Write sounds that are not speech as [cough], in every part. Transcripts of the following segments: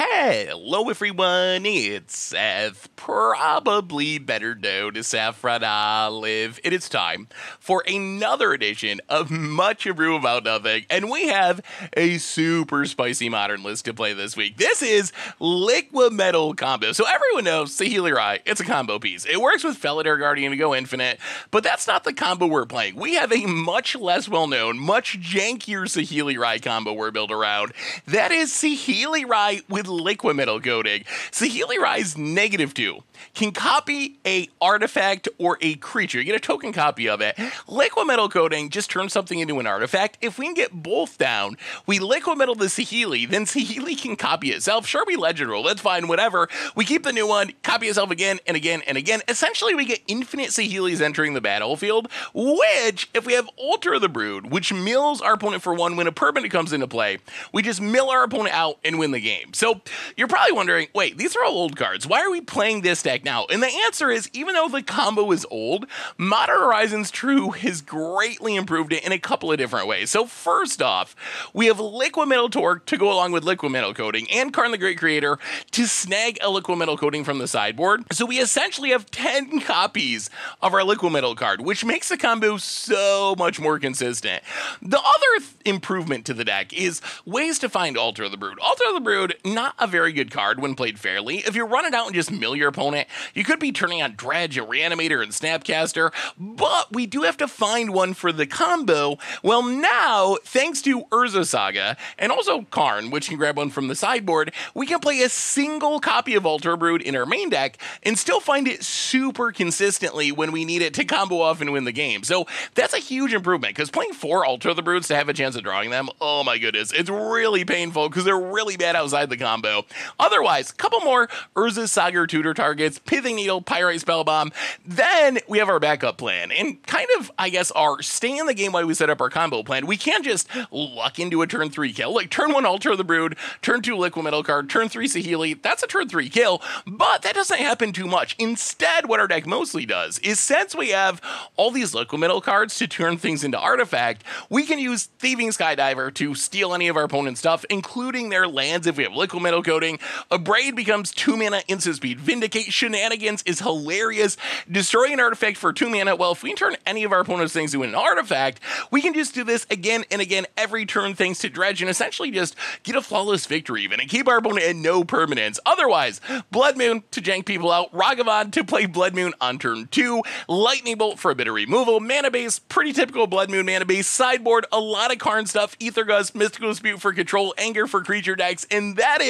Hello, everyone. It's Seth, probably better known as Saffron Olive. It is time for another edition of Much of Ado About Nothing, and we have a super spicy modern list to play this week. This is Liquimetal Combo. So everyone knows Saheeli Rai, it's a combo piece. It works with Felidar Guardian to go infinite, but that's not the combo we're playing. We have a much less well-known, much jankier Saheeli Rai combo we're built around. That is Saheeli Rai with Liquimetal coating. Saheeli Rai's negative two can copy a artifact or a creature. You get a token copy of it. Liquimetal coating just turns something into an artifact. If we can get both down, we Liquimetal the Saheeli, then Saheeli can copy itself. Sure, we legend roll, that's fine, whatever. We keep the new one, copy itself again and again and again. Essentially, we get infinite Saheelis entering the battlefield, which, if we have Altar of the Brood, which mills our opponent for one when a permanent comes into play, we just mill our opponent out and win the game. So you're probably wondering, wait, these are all old cards. Why are we playing this deck now? And the answer is, even though the combo is old, Modern Horizons 2 has greatly improved it in a couple of different ways. So first off, we have Liquimetal Torque to go along with Liquimetal Coating and Karn the Great Creator to snag a Liquimetal Coating from the sideboard. So we essentially have 10 [laughs] copies of our Liquimetal card, which makes the combo so much more consistent. The other th- improvement to the deck is ways to find Altar of the Brood. Altar of the Brood, not a very good card when played fairly. If you run it out and just mill your opponent, you could be turning on Dredge, a Reanimator, and Snapcaster, but we do have to find one for the combo. Well, now, thanks to Urza Saga and also Karn, which can grab one from the sideboard, we can play a single copy of Altar Brood in our main deck and still find it super consistently when we need it to combo off and win the game. So that's a huge improvement because playing four Altar the Broods to have a chance of drawing them, oh my goodness, it's really painful because they're really bad outside the combo. Otherwise, a couple more Urza's Saga tutor targets, Pithing Needle, Pyrite Spellbomb. Then we have our backup plan and kind of, I guess, our stay in the game while we set up our combo plan. We can't just luck into a turn three kill. Like turn one Altar of the Brood, turn two Liquimetal card, turn three Saheeli. That's a turn three kill, but that doesn't happen too much. Instead, what our deck mostly does is since we have all these Liquimetal cards to turn things into artifact, we can use Thieving Skydiver to steal any of our opponent's stuff, including their lands if we have Liquimetal coating. Abrade becomes two mana instant speed. Vindicate Shenanigans is hilarious. Destroy an artifact for two mana. Well, if we turn any of our opponent's things into an artifact, we can just do this again and again every turn thanks to Dredge and essentially just get a flawless victory even and keep our opponent at no permanents. Otherwise, Blood Moon to jank people out, Ragavan to play Blood Moon on turn two, Lightning Bolt for a bit of removal, mana base, pretty typical Blood Moon mana base, sideboard, a lot of Karn stuff, Aether Gust, Mystical Dispute for control, Anger for creature decks, and that is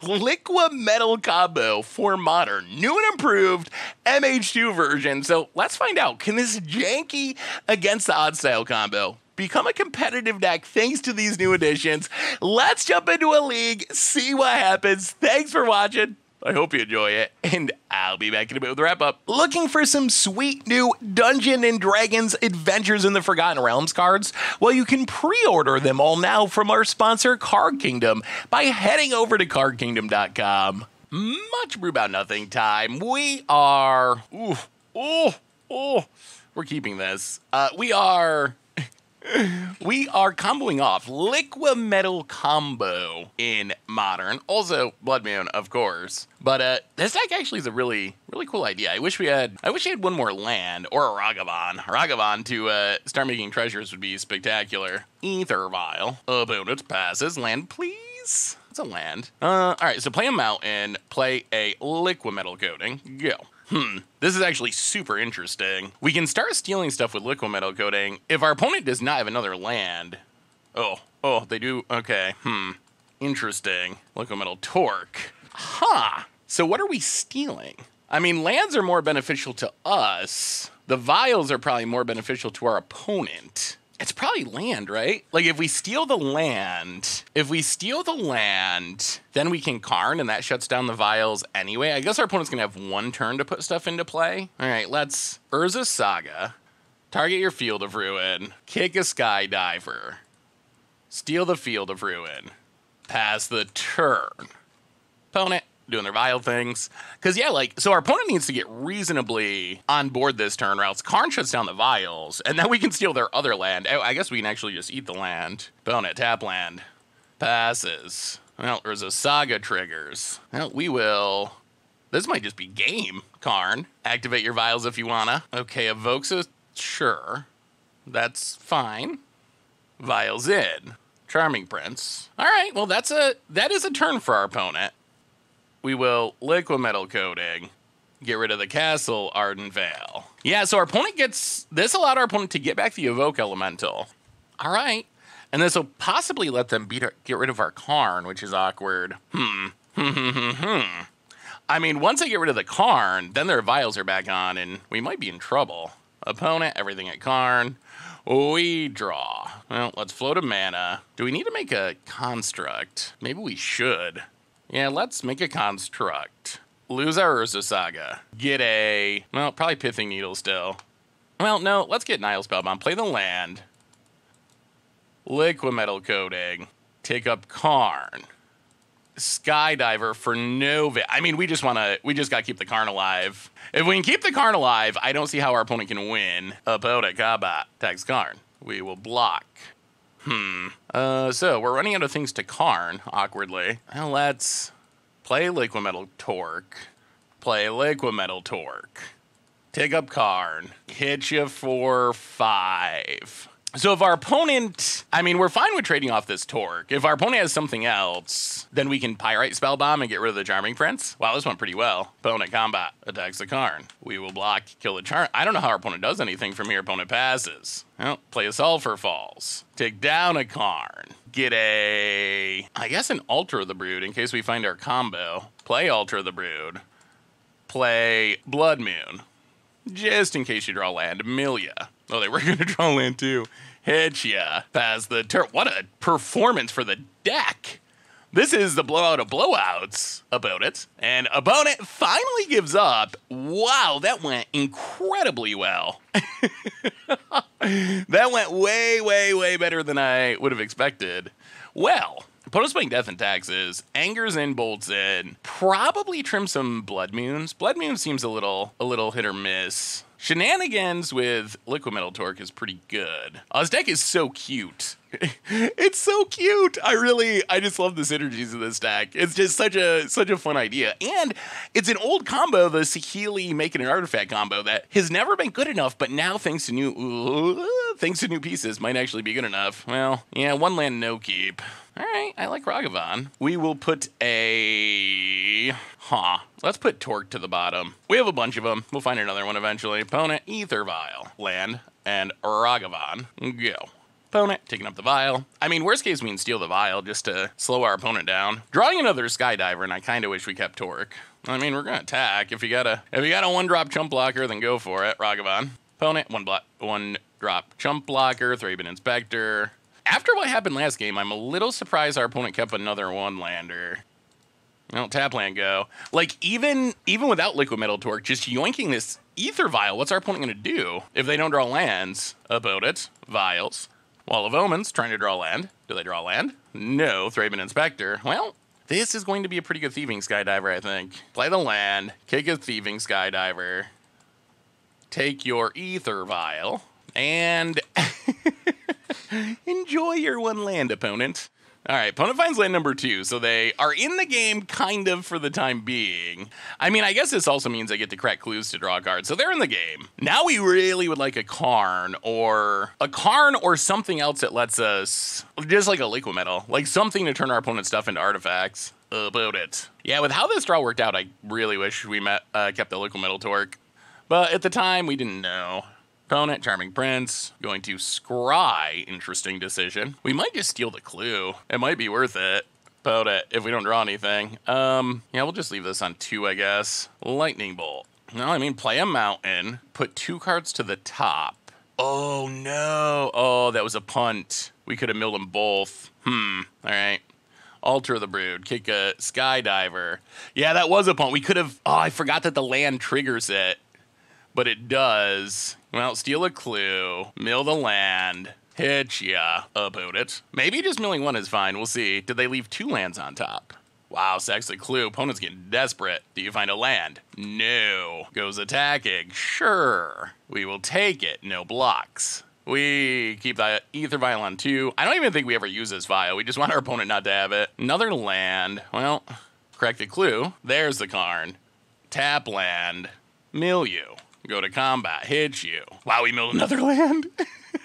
Liquimetal combo for modern, new and improved MH2 version. So let's find out can this janky against the odd style combo become a competitive deck thanks to these new additions. Let's jump into a league, see what happens. Thanks for watching. I hope you enjoy it, and I'll be back in a bit with the wrap up. Looking for some sweet new Dungeon and Dragons Adventures in the Forgotten Realms cards? Well, you can pre order them all now from our sponsor, Card Kingdom, by heading over to cardkingdom.com. Much brew about nothing time. We are. Ooh, oh, oh. We're keeping this. Uh, we are we are comboing off liquimetal Combo in Modern. Also, Blood Moon, of course. But uh, this deck actually is a really, really cool idea. I wish we had, I wish we had one more land or a Ragavan. Ragavan to uh, start making treasures would be spectacular. Aether Vial. Opponent passes. Land, please. It's a land. Uh, all right, so play a mountain, play a Liquimetal coating. Go. Hmm, this is actually super interesting. We can start stealing stuff with liquimetal coating if our opponent does not have another land. Oh, oh, they do. Okay, hmm, interesting. Liquimetal torque. Huh. So what are we stealing? I mean, lands are more beneficial to us. The vials are probably more beneficial to our opponent. It's probably land, right? Like if we steal the land, if we steal the land, then we can Karn and that shuts down the vials anyway. I guess our opponent's gonna have one turn to put stuff into play. All right, let's Urza Saga. Target your field of ruin. Kick a skydiver. Steal the field of ruin. Pass the turn. Opponent doing their vile things. Because, yeah, like, so our opponent needs to get reasonably on board this turn, or else Karn shuts down the vials, and then we can steal their other land. Oh, I guess we can actually just eat the land. Opponent, tap land. Passes. Well, there's a saga triggers. Well, we will. This might just be game, Karn. Activate your vials if you wanna. Okay, evokes a. Sure. That's fine. Vials in. Charming Prince. All right, well that's a that is a turn for our opponent. We will liquimetal coating. Get rid of the castle, Ardenvale. Yeah, so our opponent gets this allowed our opponent to get back the evoke elemental. All right. And this will possibly let them beat our, get rid of our Karn, which is awkward. Hmm. Hmm, hmm, hmm, hmm. I mean, once they get rid of the Karn, then their vials are back on, and we might be in trouble. Opponent, everything at Karn. We draw. Well, let's float a mana. Do we need to make a construct? Maybe we should. Yeah, let's make a construct. Lose our Urza Saga. Get a. Well, probably Pithing Needle still. Well, no, let's get Nihil Spellbomb. Play the land. Liquimetal Coating. Take up Karn. Skydiver for Nova. I mean, we just want to, we just got to keep the Karn alive. If we can keep the Karn alive, I don't see how our opponent can win. Opponent Kabat tags Karn. We will block. Hmm. Uh, so we're running out of things to Karn, awkwardly. Well, let's play Liquimetal Torque. Play Liquimetal Torque. Take up Karn. Hit you for five. So if our opponent, I mean, we're fine with trading off this torque. If our opponent has something else, then we can Pyrite Spellbomb and get rid of the Charming Prince. Wow, this went pretty well. Opponent combat attacks the Karn. We will block, kill the Charm. I don't know how our opponent does anything from here. Opponent passes. Well, play a Sulfur Falls. Take down a Karn. Get a, I guess an Altar of the Brood in case we find our combo. Play Altar of the Brood. Play Blood Moon. Just in case you draw land. Amelia. Oh, they were [laughs] going to draw land too. Hit ya. The turn. What a performance for the deck. This is the blowout of blowouts about it. And opponent finally gives up. Wow, that went incredibly well. [laughs] that went way, way, way better than I would have expected. Well, Opponent's playing Death and Taxes. Angers in, bolts in. Probably trim some Blood Moons. Blood Moon seems a little, a little hit or miss. Shenanigans with Liquimetal Torque is pretty good. Uh, deck is so cute. [laughs] it's so cute. I really, I just love the synergies of this deck. It's just such a such a fun idea, and it's an old combo, the Saheeli making an artifact combo that has never been good enough, but now thanks to new thanks to new pieces might actually be good enough. Well, yeah, one land no keep. All right, I like Ragavan. We will put a. Huh. Let's put Torque to the bottom. We have a bunch of them. We'll find another one eventually. Opponent, Aether Vial, land, and Ragavan. Go. Opponent, taking up the vial. I mean, worst case, we can steal the vial just to slow our opponent down. Drawing another Skydiver, and I kind of wish we kept Torque. I mean, we're gonna attack. If you got a if you got a one drop chump blocker, then go for it. Ragavan. Opponent, one block, one drop chump blocker, Thraben Inspector. After what happened last game, I'm a little surprised our opponent kept another one lander. No, tap land go. Like even even without liquimetal torque, just yoinking this aether vial, what's our opponent gonna do if they don't draw lands? About it. Vials. Wall of Omens, trying to draw land. Do they draw land? No, Thraben Inspector. Well, this is going to be a pretty good Thieving Skydiver, I think. Play the land, kick a Thieving Skydiver, take your Aether Vial, and [laughs] enjoy your one land, opponent. All right, opponent finds land number two, so they are in the game kind of for the time being. I mean, I guess this also means I get to crack clues to draw cards, so they're in the game. Now we really would like a Karn or a Karn or something else that lets us, just like a liquimetal, like something to turn our opponent's stuff into artifacts. About it. Yeah, with how this draw worked out, I really wish we met, uh, kept the Liquimetal Torque. But at the time, we didn't know. Opponent, Charming Prince, going to scry. Interesting decision. We might just steal the clue. It might be worth it. Opponent, if we don't draw anything. Um, yeah, we'll just leave this on two, I guess. Lightning Bolt. No, I mean, play a mountain, put two cards to the top. Oh, no. Oh, that was a punt. We could have milled them both. Hmm. All right. Altar the Brood, kick a Skydiver. Yeah, that was a punt. We could have. Oh, I forgot that the land triggers it, but it does. Well, steal a clue, mill the land, hit ya about it. Maybe just milling one is fine. We'll see. Did they leave two lands on top? Wow, sacks a clue. Opponent's getting desperate. Do you find a land? No. Goes attacking. Sure. We will take it. No blocks. We keep that Aether Vial on two. I don't even think we ever use this vial. We just want our opponent not to have it. Another land. Well, correct the clue. There's the Karn. Tap land. Mill you. Go to combat. Hit you. Wow, we milled another land.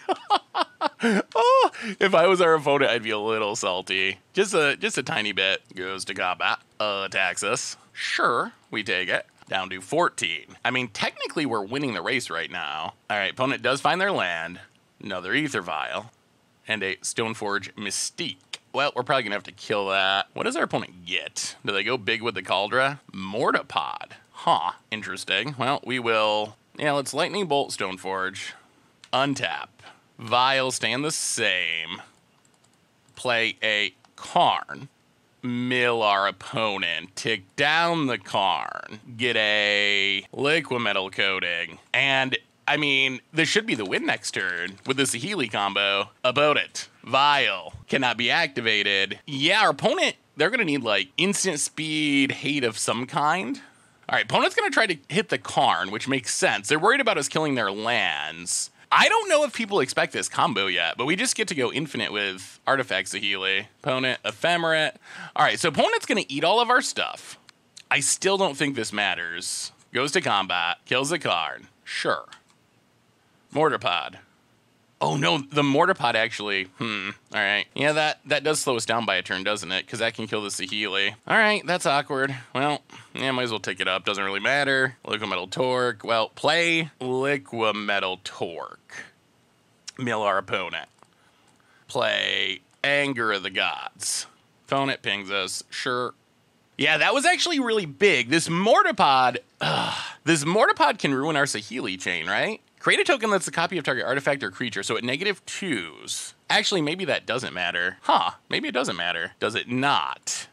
[laughs] oh, if I was our opponent, I'd be a little salty. Just a just a tiny bit. Goes to combat. Uh, attacks us. Sure, we take it. Down to 14. I mean, technically, we're winning the race right now. All right, opponent does find their land. Another Aether Vial. And a Stoneforge Mystic. Well, we're probably to have to kill that. What does our opponent get? Do they go big with the Kaldra? Mortarpod. Huh. Interesting. Well, we will... Yeah, let's Lightning Bolt Stoneforge. Untap. Vial stand the same. Play a Karn. Mill our opponent. Tick down the Karn. Get a Liquimetal coating. And I mean, this should be the win next turn with the Saheeli combo. About it. Vial cannot be activated. Yeah, our opponent, they're going to need like instant speed, hate of some kind. All right, opponent's going to try to hit the Karn, which makes sense. They're worried about us killing their lands. I don't know if people expect this combo yet, but we just get to go infinite with Artifact Saheeli. Opponent, Ephemerate. All right, so opponent's going to eat all of our stuff. I still don't think this matters. Goes to combat, kills the card. Sure. Mortar Pod. Oh no, the mortar actually. Hmm. All right. Yeah, that that does slow us down by a turn, doesn't it? Because that can kill the Saheeli. All right, that's awkward. Well, yeah, might as well take it up. Doesn't really matter. Liquimetal Torque. Well, play Liquimetal Torque. Mill our opponent. Play Anger of the Gods. Opponent pings us. Sure. Yeah, that was actually really big. This Mortarpod, ugh, this Mortarpod can ruin our Saheeli chain, right? Create a token that's a copy of target artifact or creature, so at negative twos. Actually, maybe that doesn't matter. Huh, maybe it doesn't matter. Does it not?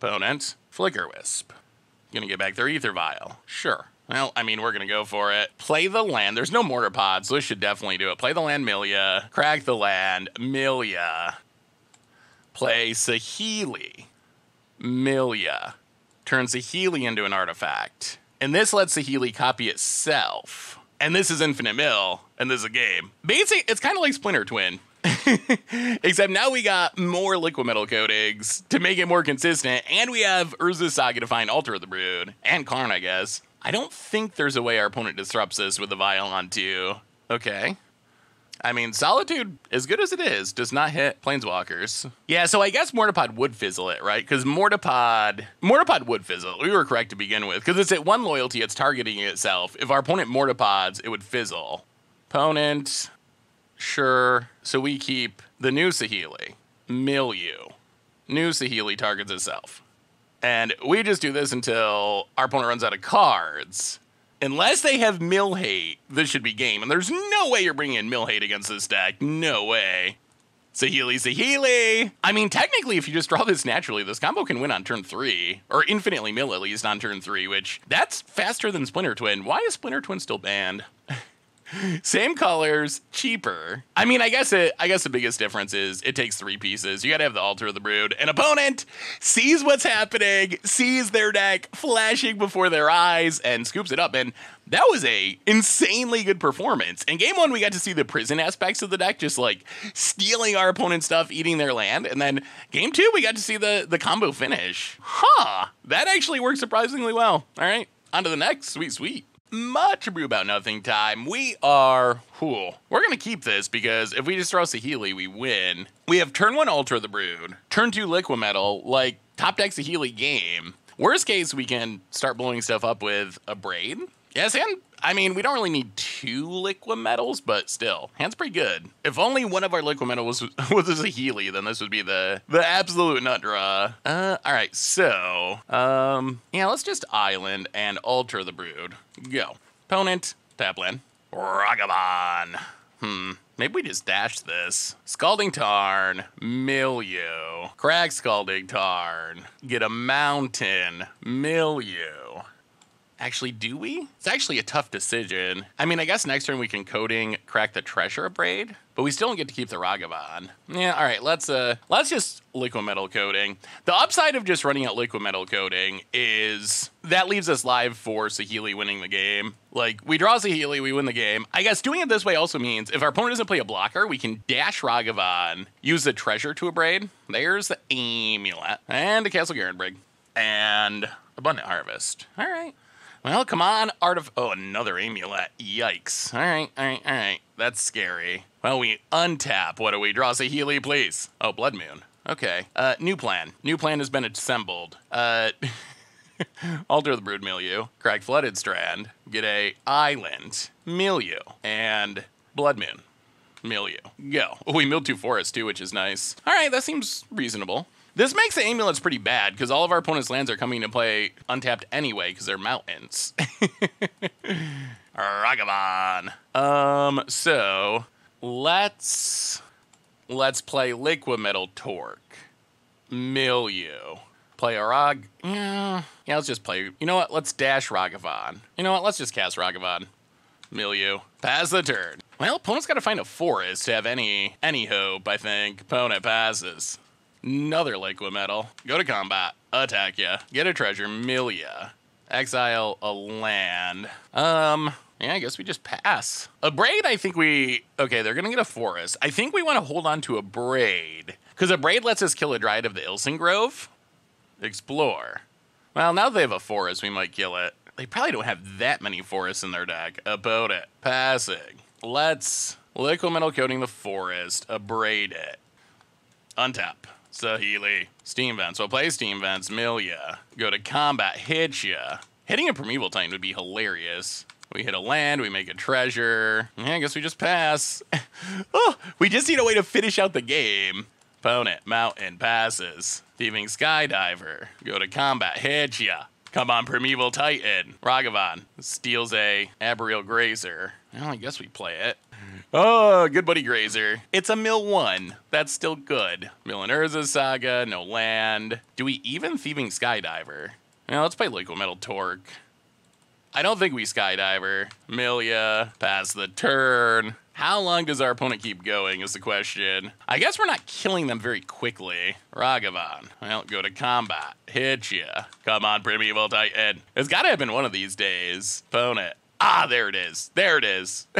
Opponent, Flicker Wisp. Gonna get back their Ether Vial. Sure. Well, I mean, we're gonna go for it. Play the land. There's no mortar pod, so this should definitely do it. Play the land, Milia. Crack the land, Milia. Play Saheeli. Milia. Turns Saheeli into an artifact. And this lets Saheeli copy itself and this is Infinite Mill, and this is a game. Basically, it's kind of like Splinter Twin. [laughs] Except now we got more Liquimetal coatings to make it more consistent, and we have Urza's Saga to find Altar of the Brood, and Karn, I guess. I don't think there's a way our opponent disrupts this with the Vial on two. Okay. I mean, Solitude, as good as it is, does not hit Planeswalkers. Yeah, so I guess Mortarpod would fizzle it, right? Because Mortarpod, Mortarpod would fizzle. We were correct to begin with, because it's at one loyalty, it's targeting itself. If our opponent Mortarpods, it would fizzle. Opponent, sure. So we keep the new Saheeli, Milieu. New Saheeli targets itself. And we just do this until our opponent runs out of cards unless they have mill hate, this should be game. And there's no way you're bringing in mill hate against this deck. No way. Saheeli, Saheeli. I mean, technically, if you just draw this naturally, this combo can win on turn three, or infinitely mill at least on turn three, which that's faster than Splinter Twin. Why is Splinter Twin still banned? [laughs] Same colors, cheaper. I mean, I guess it. I guess the biggest difference is it takes three pieces. You got to have the altar of the brood. An opponent sees what's happening, sees their deck flashing before their eyes, and scoops it up. And that was a insanely good performance. In game one, we got to see the prison aspects of the deck, just like stealing our opponent's stuff, eating their land. And then game two, we got to see the the combo finish. Huh? That actually worked surprisingly well. All right, on to the next. Sweet, sweet much brew about nothing time. We are whew, We're gonna keep this because if we just throw Saheeli, we win. We have turn one Altar the Brood, turn two Liquimetal, like top deck Saheeli game. Worst case, we can start blowing stuff up with a Braid. Yes, and I mean, we don't really need two liquimetals, but still, hand's pretty good. If only one of our Liquimetals [laughs] was, was a Healy, then this would be the the absolute nut draw. Uh, all right, so um, yeah, let's just Island and altar the Brood. Go. Opponent, Taplin. Ragavan. Hmm. Maybe we just dash this. Scalding Tarn, Milieu. Crack Scalding Tarn. Get a Mountain, Milieu. Actually, do we? It's actually a tough decision. I mean, I guess next turn we can coding crack the treasure braid, but we still don't get to keep the Ragavan. Yeah, all right, let's uh let's just liquimetal coating. The upside of just running out liquimetal coating is that leaves us live for Saheeli winning the game. Like we draw Saheeli, we win the game. I guess doing it this way also means if our opponent doesn't play a blocker, we can dash Ragavan, use the treasure to abrade. There's the amulet and a Castle Garenbrig and abundant harvest. All right. Well, come on, art of oh another amulet. Yikes! All right, all right, all right. That's scary. Well, we untap. What do we draw? Saheeli, please. Oh, Blood Moon. Okay. Uh, new plan. New plan has been assembled. Uh, [laughs] altar the brood milieu. Crag flooded strand. Get a island milieu and Blood Moon milieu. Go. We milled two forests too, which is nice. All right, that seems reasonable. This makes the amulets pretty bad because all of our opponent's lands are coming to play untapped anyway because they're mountains. [laughs] Ragavan. Um, so let's let's play Liquimetal Torque. Milieu. Play a Rog. Yeah, yeah, let's just play. You know what? Let's dash Ragavan. You know what? Let's just cast Ragavan. Milieu. Pass the turn. Well, opponent's got to find a forest to have any any hope, I think. Opponent passes. Another liquimetal. Go to combat. Attack ya. Get a treasure. Milia. Exile a land. Um, yeah, I guess we just pass. A braid, I think we. Okay, they're gonna get a forest. I think we want to hold on to Abrade. Because Abrade lets us kill a dryad of the Ilysian Grove. Explore. Well, now they have a forest, we might kill it. They probably don't have that many forests in their deck. About it. Passing. Let's liquid metal coating the forest. Abrade it. Untap. Saheeli. Steam Vents. Well, play Steam Vents. Milia. Go to combat. Hit ya. Hitting a Primeval Titan would be hilarious. We hit a land, we make a treasure. Yeah, I guess we just pass. [laughs] oh, we just need a way to finish out the game. Opponent, mountain, passes. Thieving Skydiver. Go to combat. Hit ya. Come on, Primeval Titan. Ragavan steals a Arboreal Grazer. Well, I guess we play it. Oh, good buddy Grazer. It's a mill one. That's still good. Mill and Saga, no land. Do we even Thieving Skydiver? Now let's play Liquid Metal Torque. I don't think we Skydiver. Milia, pass the turn. How long does our opponent keep going is the question. I guess we're not killing them very quickly. Ragavan, well, go to combat. Hit ya. Come on, Primeval Titan. It's gotta have been one of these days. Opponent. Ah, there it is. There it is. [laughs]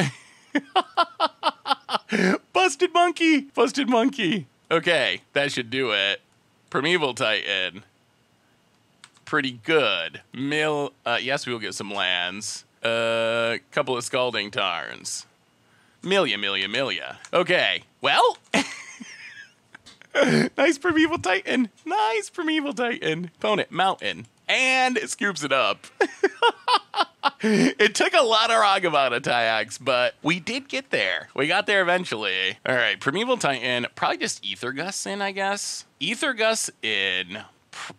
[laughs] Busted monkey. Busted monkey. Okay, that should do it. Primeval Titan. Pretty good. Mill. Uh, yes, we will get some lands. A uh, couple of Scalding Tarns. Milia, Milia, Milia. Okay, well. [laughs] nice Primeval Titan. Nice Primeval Titan. Opponent, Mountain. And it scoops it up. [laughs] it took a lot of Ragavan attacks, but we did get there. We got there eventually. All right, Primeval Titan, probably just Aether Gust in, I guess. Aether Gust in,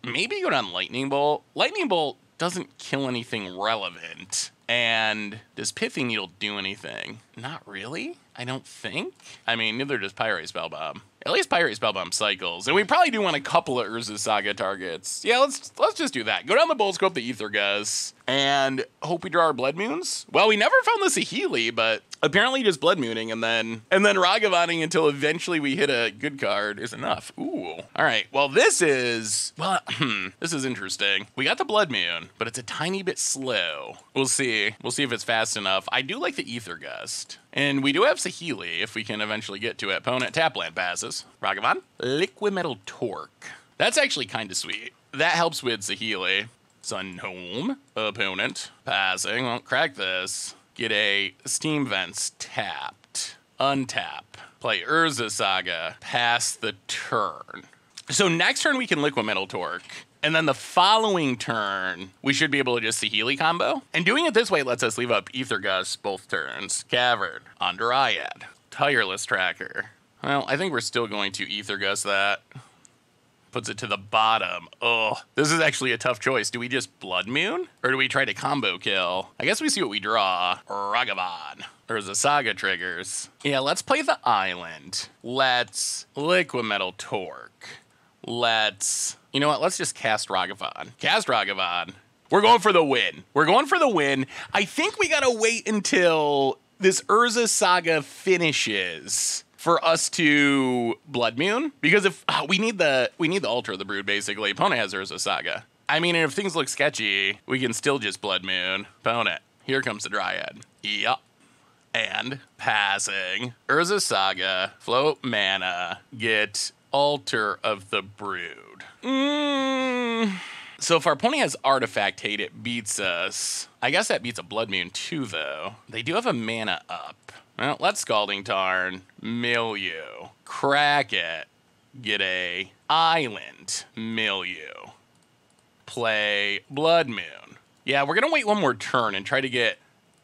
maybe go down Lightning Bolt. Lightning Bolt doesn't kill anything relevant. And does Pithing Needle do anything? Not really. I don't think. I mean, neither does Pyrite Spellbomb. At least Pyrite Spellbomb cycles, and we probably do want a couple of Urza Saga targets. Yeah, let's let's just do that. Go down the Bolt Scope, the Aether Gust, and hope we draw our Blood Moons. Well, we never found the Saheeli, but apparently just Blood Mooning and then and then Ragavaning until eventually we hit a good card is enough. Ooh. All right. Well, this is well, [clears throat] this is interesting. We got the Blood Moon, but it's a tiny bit slow. We'll see. We'll see if it's fast enough. I do like the Aether Gust. And we do have Saheeli if we can eventually get to it. Opponent Tapland passes. Ragavan. Liquimetal Torque. That's actually kind of sweet. That helps with Saheeli. Sun Home. Opponent. Passing. Won't crack this. Get a Steam Vents tapped. Untap. Play Urza Saga. Pass the turn. So next turn we can Liquimetal Torque. And then the following turn, we should be able to just see Healy combo. And doing it this way lets us leave up Aether Gust both turns. Cavern, on Dryad, Tireless Tracker. Well, I think we're still going to Aether Gust that. Puts it to the bottom. Oh, this is actually a tough choice. Do we just Blood Moon? Or do we try to combo kill? I guess we see what we draw. Ragavan. Or the Saga triggers. Yeah, let's play the island. Let's Liquimetal Torque. Let's you know what? Let's just cast Ragavan. Cast Ragavan. We're going for the win. We're going for the win. I think we gotta wait until this Urza saga finishes for us to Blood Moon because if uh, we need the we need the Altar of the Brood basically. Opponent has Urza Saga. I mean, if things look sketchy, we can still just Blood Moon. Opponent. Here comes the Dryad. Yup. And passing Urza Saga, float mana, get Altar of the Brood. Mm. So if our pony has Artifact Hate, it beats us. I guess that beats a Blood Moon too, though. They do have a mana up. Well, let's Scalding Tarn, Milieu, crack it, get a Island, Milieu, play Blood Moon. Yeah, we're gonna wait one more turn and try to get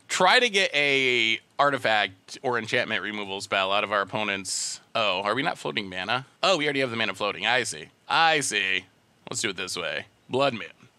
try to get a artifact or enchantment removal spell out of our opponent's. Oh, are we not floating mana? Oh, we already have the mana floating. I see. I see. Let's do it this way. Blood Moon,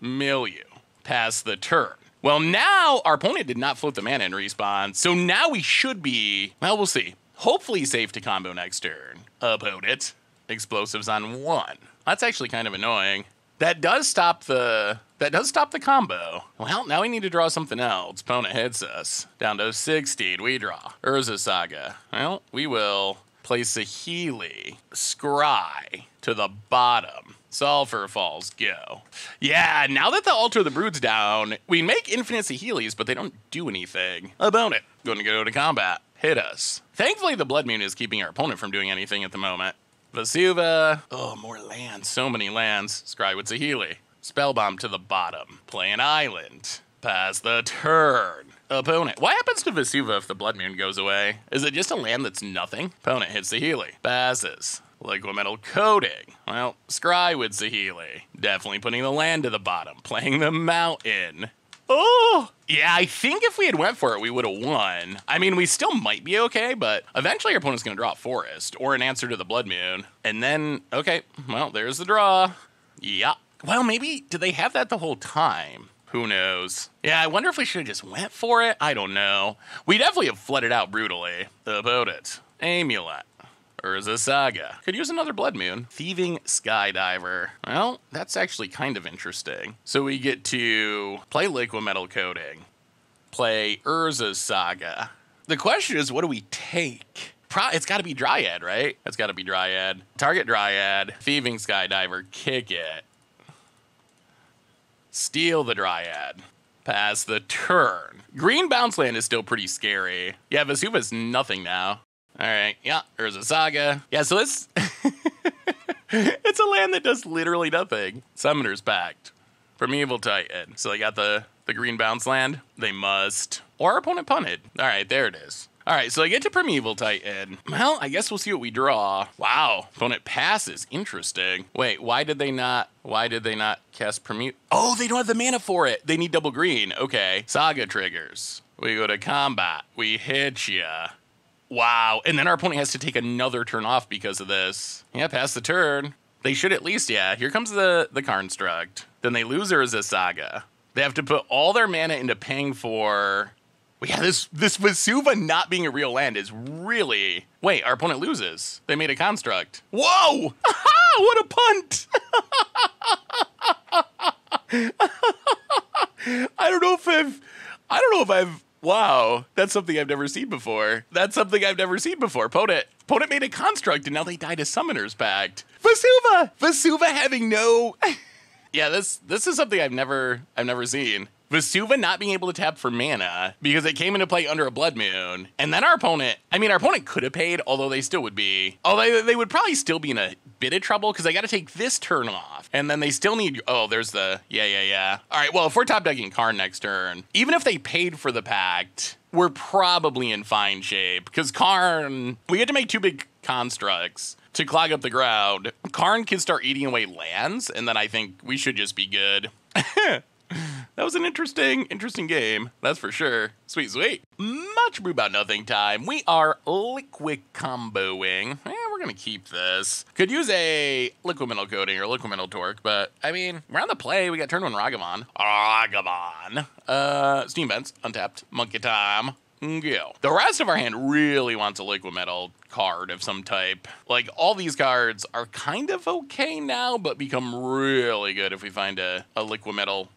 Milieu, pass the turn. Well, now our opponent did not float the mana in respawn, so now we should be, well, we'll see. Hopefully safe to combo next turn. Opponent, explosives on one. That's actually kind of annoying. That does stop the that does stop the combo. Well, now we need to draw something else. Opponent hits us. Down to 16, we draw. Urza Saga. Well, we will place a Healy. Scry to the bottom. Sulfur Falls, go. Yeah, now that the Altar of the Brood's down, we make infinite Saheelies, but they don't do anything. Opponent, going to go to combat. Hit us. Thankfully, the Blood Moon is keeping our opponent from doing anything at the moment. Vesuva. Oh, more lands. So many lands. Scry with Saheeli. Spellbomb to the bottom. Play an island. Pass the turn. Opponent. What happens to Vesuva if the Blood Moon goes away? Is it just a land that's nothing? Opponent hits the Healy. Passes. Liquimetal Coating. Well, Scry with Saheeli. Definitely putting the land to the bottom. Playing the mountain. Oh! Yeah, I think if we had went for it, we would have won. I mean, we still might be okay, but eventually our opponent's to draw a Forest or an answer to the Blood Moon. And then, okay, well, there's the draw. Yeah. Well, maybe, did they have that the whole time? Who knows? Yeah, I wonder if we should have just went for it. I don't know. We definitely have flooded out brutally. About it. Amulet. Urza Saga. Could use another Blood Moon. Thieving Skydiver. Well, that's actually kind of interesting. So we get to play Liquimetal Coating, play Urza Saga. The question is, what do we take? Pro- it's got to be Dryad, right? It's got to be Dryad. Target Dryad, Thieving Skydiver, kick it. Steal the Dryad. Pass the turn. Green Bounce Land is still pretty scary. Yeah, Vesuva's nothing now. All right, yeah, there's a saga. Yeah, so this [laughs] it's a land that does literally nothing. Summoner's Pact, Primeval Titan. So they got the the green bounce land. They must or opponent punted. All right, there it is. All right, so I get to Primeval Titan. Well, I guess we'll see what we draw. Wow, opponent passes. Interesting. Wait, why did they not? Why did they not cast Primeval? Oh, they don't have the mana for it. They need double green. Okay, Saga triggers. We go to combat. We hit ya. Wow. And then our opponent has to take another turn off because of this. Yeah, pass the turn. They should at least, yeah. Here comes the the construct. Then they lose Urza Saga. They have to put all their mana into paying for. Well, yeah, this this Vesuva not being a real land is really. Wait, our opponent loses. They made a construct. Whoa! [laughs] what a punt! [laughs] I don't know if I've. I don't know if I've Wow, that's something I've never seen before. That's something I've never seen before. Ponent, Ponent made a construct and now they died a Summoner's Pact. Vesuva! Vesuva having no... [laughs] yeah, this this is something I've never I've never seen. Vesuva not being able to tap for mana because it came into play under a Blood Moon. And then our opponent, I mean, our opponent could have paid, although they still would be, although they would probably still be in a bit of trouble because they got to take this turn off. And then they still need, oh, there's the, yeah, yeah, yeah. All right, well, if we're top decking Karn next turn, even if they paid for the pact, we're probably in fine shape because Karn, we had to make two big constructs to clog up the ground. Karn can start eating away lands, and then I think we should just be good. [laughs] that was an interesting, interesting game. That's for sure. Sweet, sweet. Much brew about nothing time. We are liquid comboing. Eh, we're gonna keep this. Could use a liquimetal coating or liquimetal torque, but I mean, we're on the play. We got turn one Ragavan. Ragavan. Uh, steam vents, untapped. Monkey time. Yeah. The rest of our hand really wants a liquimetal card of some type. Like all these cards are kind of okay now, but become really good if we find a, a liquimetal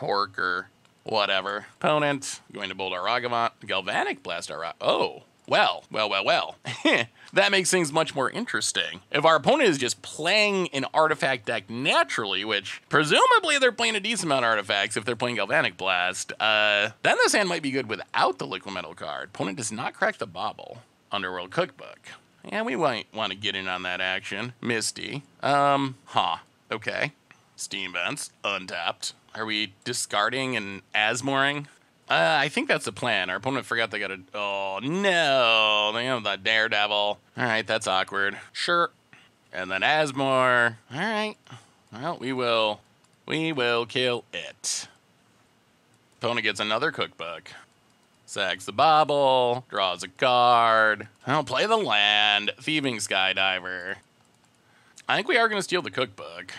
Torque or whatever. Opponent going to Boulder Ragavant. Galvanic Blast our Oh, well, well, well, well. [laughs] that makes things much more interesting. If our opponent is just playing an artifact deck naturally, which presumably they're playing a decent amount of artifacts if they're playing Galvanic Blast, uh, then this hand might be good without the Liquimetal card. Opponent does not crack the bauble. Underworld Cookbook. Yeah, we might want to get in on that action. Misty. Um, huh. Okay. Steam Vents. Untapped. Are we discarding and Asmoring? Uh, I think that's the plan. Our opponent forgot they got a. Oh no! They have the Daredevil. All right, that's awkward. Sure. And then Asmore. All right. Well, we will. We will kill it. Opponent gets another cookbook. Sacks the bauble. Draws a card. I'll play the land. Thieving Skydiver. I think we are going to steal the cookbook.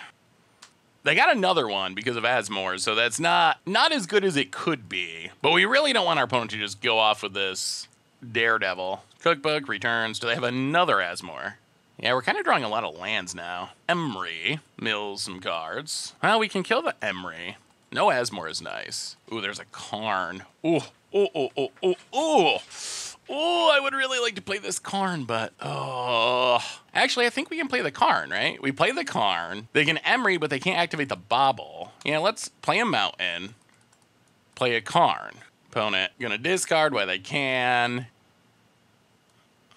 They got another one because of Asmore, so that's not not as good as it could be. But we really don't want our opponent to just go off with this Daredevil. Cookbook returns. Do they have another Asmore? Yeah, we're kind of drawing a lot of lands now. Emry mills some cards. Well, we can kill the Emry. No Asmore is nice. Ooh, there's a Karn. Ooh, ooh, ooh, ooh, ooh, ooh. Oh, I would really like to play this Karn, but oh. Actually, I think we can play the Karn, right? We play the Karn. They can Emry, but they can't activate the Bobble. Yeah, let's play a Mountain. Play a Karn. Opponent gonna discard while they can.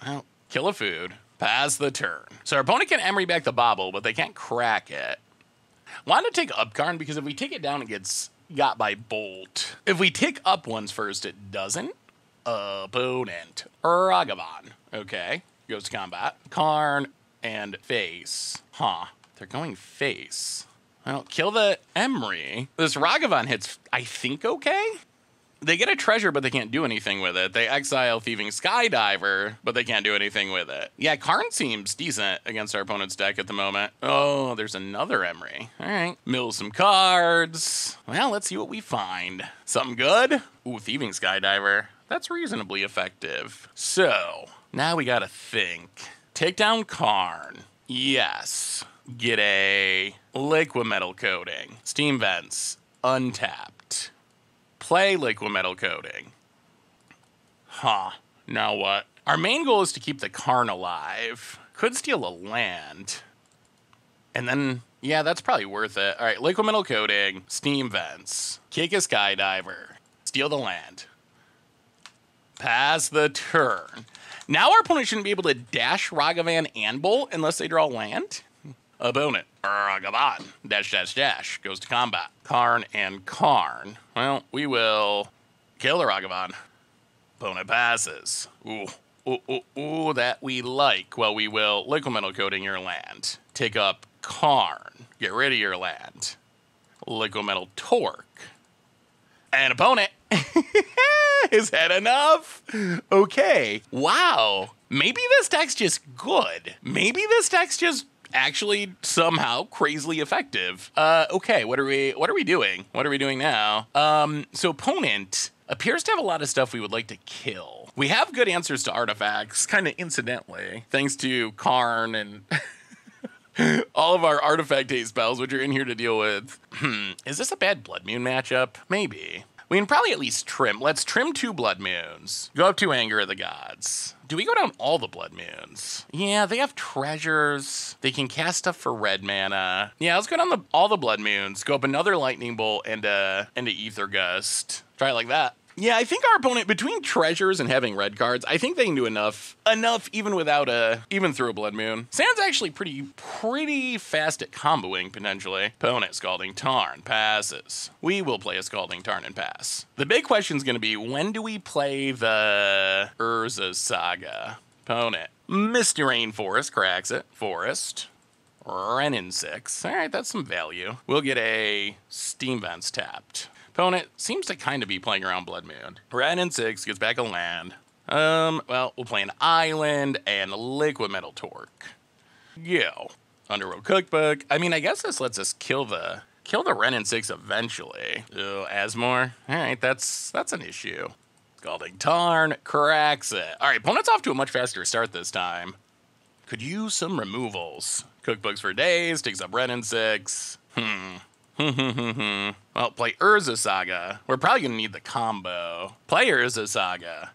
Well, kill a food. Pass the turn. So our opponent can Emry back the Bobble, but they can't crack it. Want to take up Karn because if we take it down, it gets got by Bolt. If we take up ones first, it doesn't opponent. Ragavan. Okay. Goes to combat. Karn and face. Huh. They're going face. Well, kill the Emry. This Ragavan hits, I think, okay? They get a treasure, but they can't do anything with it. They exile Thieving Skydiver, but they can't do anything with it. Yeah, Karn seems decent against our opponent's deck at the moment. Oh, there's another Emry. All right. Mill some cards. Well, let's see what we find. Something good? Ooh, Thieving Skydiver. That's reasonably effective. So, now we gotta think. Take down Karn. Yes. Get a liquimetal Coating. Steam Vents. Untapped. Play liquimetal Coating. Huh. Now what? Our main goal is to keep the Karn alive. Could steal a land. And then, yeah, that's probably worth it. All right, liquimetal Coating, Steam Vents, kick a Skydiver, steal the land. Pass the turn. Now our opponent shouldn't be able to dash Ragavan and Bolt unless they draw land. Opponent, Ragavan, dash, dash, dash, goes to combat. Karn and Karn. Well, we will kill the Ragavan. Opponent passes. Ooh, ooh, ooh, ooh, that we like. Well, we will Liquimetal Coating your land. Take up Karn. Get rid of your land. Liquimetal Torque. And opponent [laughs] Is that enough? Okay. Wow. Maybe this deck's just good. Maybe this deck's just actually somehow crazily effective. Uh, okay, what are we what are we doing? What are we doing now? Um, so opponent appears to have a lot of stuff we would like to kill. We have good answers to artifacts, kind of incidentally, thanks to Karn and [laughs] [laughs] all of our artifact hate spells, which are in here to deal with. Hmm, is this a bad Blood Moon matchup? Maybe. We can probably at least trim. Let's trim two Blood Moons. Go up to Anger of the Gods. Do we go down all the Blood Moons? Yeah, they have treasures. They can cast stuff for red mana. Yeah, let's go down the, all the Blood Moons. Go up another Lightning Bolt and uh, and a Aether Gust. Try it like that. Yeah, I think our opponent between treasures and having red cards, I think they can do enough. Enough even without a even through a blood moon. Sand's actually pretty pretty fast at comboing potentially. Opponent Scalding Tarn passes. We will play a Scalding Tarn and pass. The big question is going to be when do we play the Urza Saga? Opponent Misty Rainforest cracks it. Forest. Renin 6. All right, that's some value. We'll get a Steam Vents tapped. Opponent seems to kind of be playing around Blood Moon. Renin 6 gets back a land. Um, well, we'll play an island and liquimetal Torque. Yo. Underworld Cookbook. I mean, I guess this lets us kill the kill the Renin 6 eventually. Oh, Asmore. All right, that's that's an issue. Scalding Tarn cracks it. All right, opponent's off to a much faster start this time. Could use some removals. Cookbooks for days, takes up Renin 6. Hmm. Mm-hmm. [laughs] well, play Urza Saga. We're probably going to need the combo. Play Urza Saga.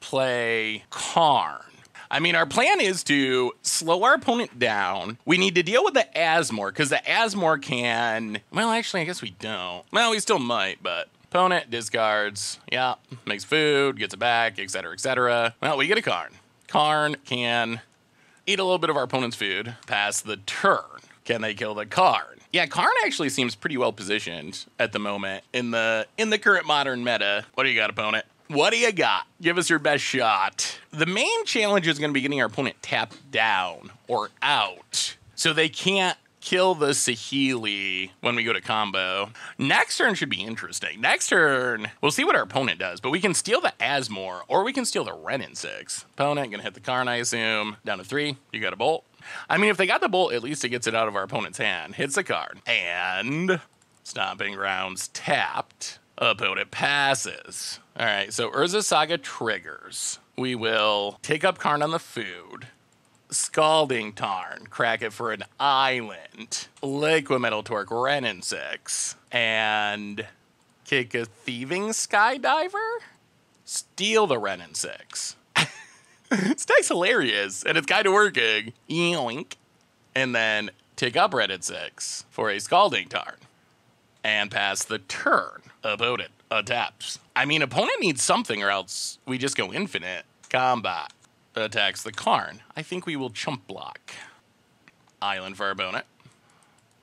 Play Karn. I mean, our plan is to slow our opponent down. We need to deal with the Asmore because the Asmore can. Well, actually, I guess we don't. Well, we still might, but opponent discards. Yeah, makes food, gets it back, etc., etc. Well, we get a Karn. Karn can eat a little bit of our opponent's food, pass the turn. Can they kill the Karn? Yeah, Karn actually seems pretty well positioned at the moment in the in the current modern meta. What do you got, opponent? What do you got? Give us your best shot. The main challenge is going to be getting our opponent tapped down or out. So they can't kill the Saheeli when we go to combo. Next turn should be interesting. Next turn, we'll see what our opponent does, but we can steal the Asmore or we can steal the Wrenn and Six. Opponent gonna hit the Karn, I assume. Down to three. You got a bolt. I mean, if they got the bolt, at least it gets it out of our opponent's hand. Hits the card. And Stomping Grounds tapped. Opponent passes. All right, so Urza Saga triggers. We will take up Karn on the food. Scalding Tarn, crack it for an island. Liquimetal Torque, Wrenn and Six. And kick a Thieving Skydiver? Steal the Wrenn and Six. [laughs] deck's hilarious, and it's kind of working. Yoink. And then take up Wrenn and Six for a Scalding Tarn. And pass the turn. Opponent adapts. I mean, opponent needs something or else we just go infinite. Combat attacks the Karn. I think we will chump block. Island for our opponent.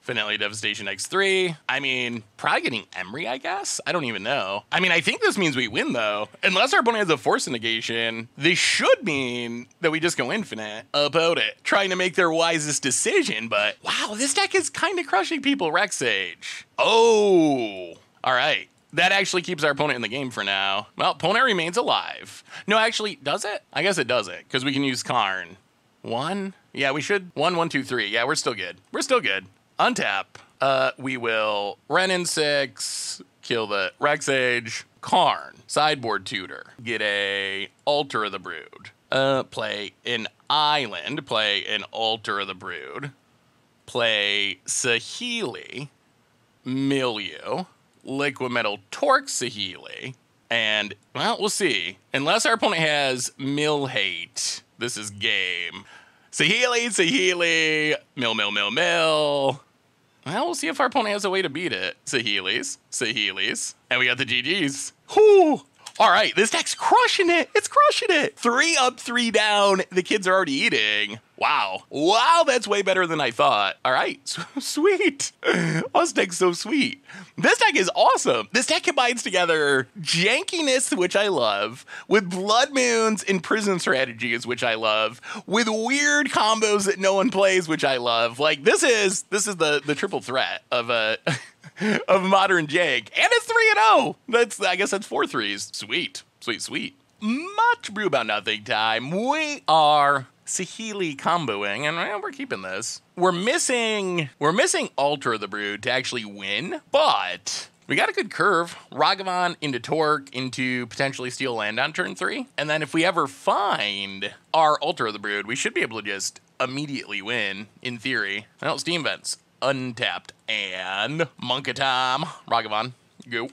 Finale Devastation X3. I mean, probably getting Emry, I guess. I don't even know. I mean, I think this means we win, though. Unless our opponent has a Force negation, this should mean that we just go infinite about it, trying to make their wisest decision. But wow, this deck is kind of crushing people, Rex Age. Oh, all right. That actually keeps our opponent in the game for now. Well, opponent remains alive. No, actually, does it? I guess it does it, because we can use Karn. One? Yeah, we should. One, one, two, three. Yeah, we're still good. We're still good. Untap. Uh, we will Wrenn and Six, kill the Rex Age, Karn, sideboard tutor, get a Altar of the Brood. Uh, play an Island, play an Altar of the Brood, play Saheeli, Milieu, Liquimetal Torque Saheeli, and, well, we'll see. Unless our opponent has Mill Hate, this is game. Saheeli, Saheeli, Mill, Mill, Mill, Mill. Well, we'll see if our opponent has a way to beat it. Saheeli's, Saheeli's. And we got the GG's. Whoo! All right, this deck's crushing it. It's crushing it. Three up, three down. The kids are already eating. Wow. Wow, that's way better than I thought. All right, [laughs] sweet. [laughs] this deck's so sweet. This deck is awesome. This deck combines together jankiness, which I love, with blood moons and prison strategies, which I love, with weird combos that no one plays, which I love. Like this is this is the the triple threat of a. [laughs] [laughs] of modern jank, and it's three and zero. Oh. That's I guess that's four threes. Sweet, sweet, sweet. Much brew about nothing time. We are Saheeli comboing, and we're keeping this. We're missing we're missing Altar of the Brood to actually win, but we got a good curve. Ragavan into Torque into potentially steal land on turn three. And then if we ever find our Altar of the Brood, we should be able to just immediately win, in theory. Well, Steam Vents untapped. And Munkatam, Ragavan, go.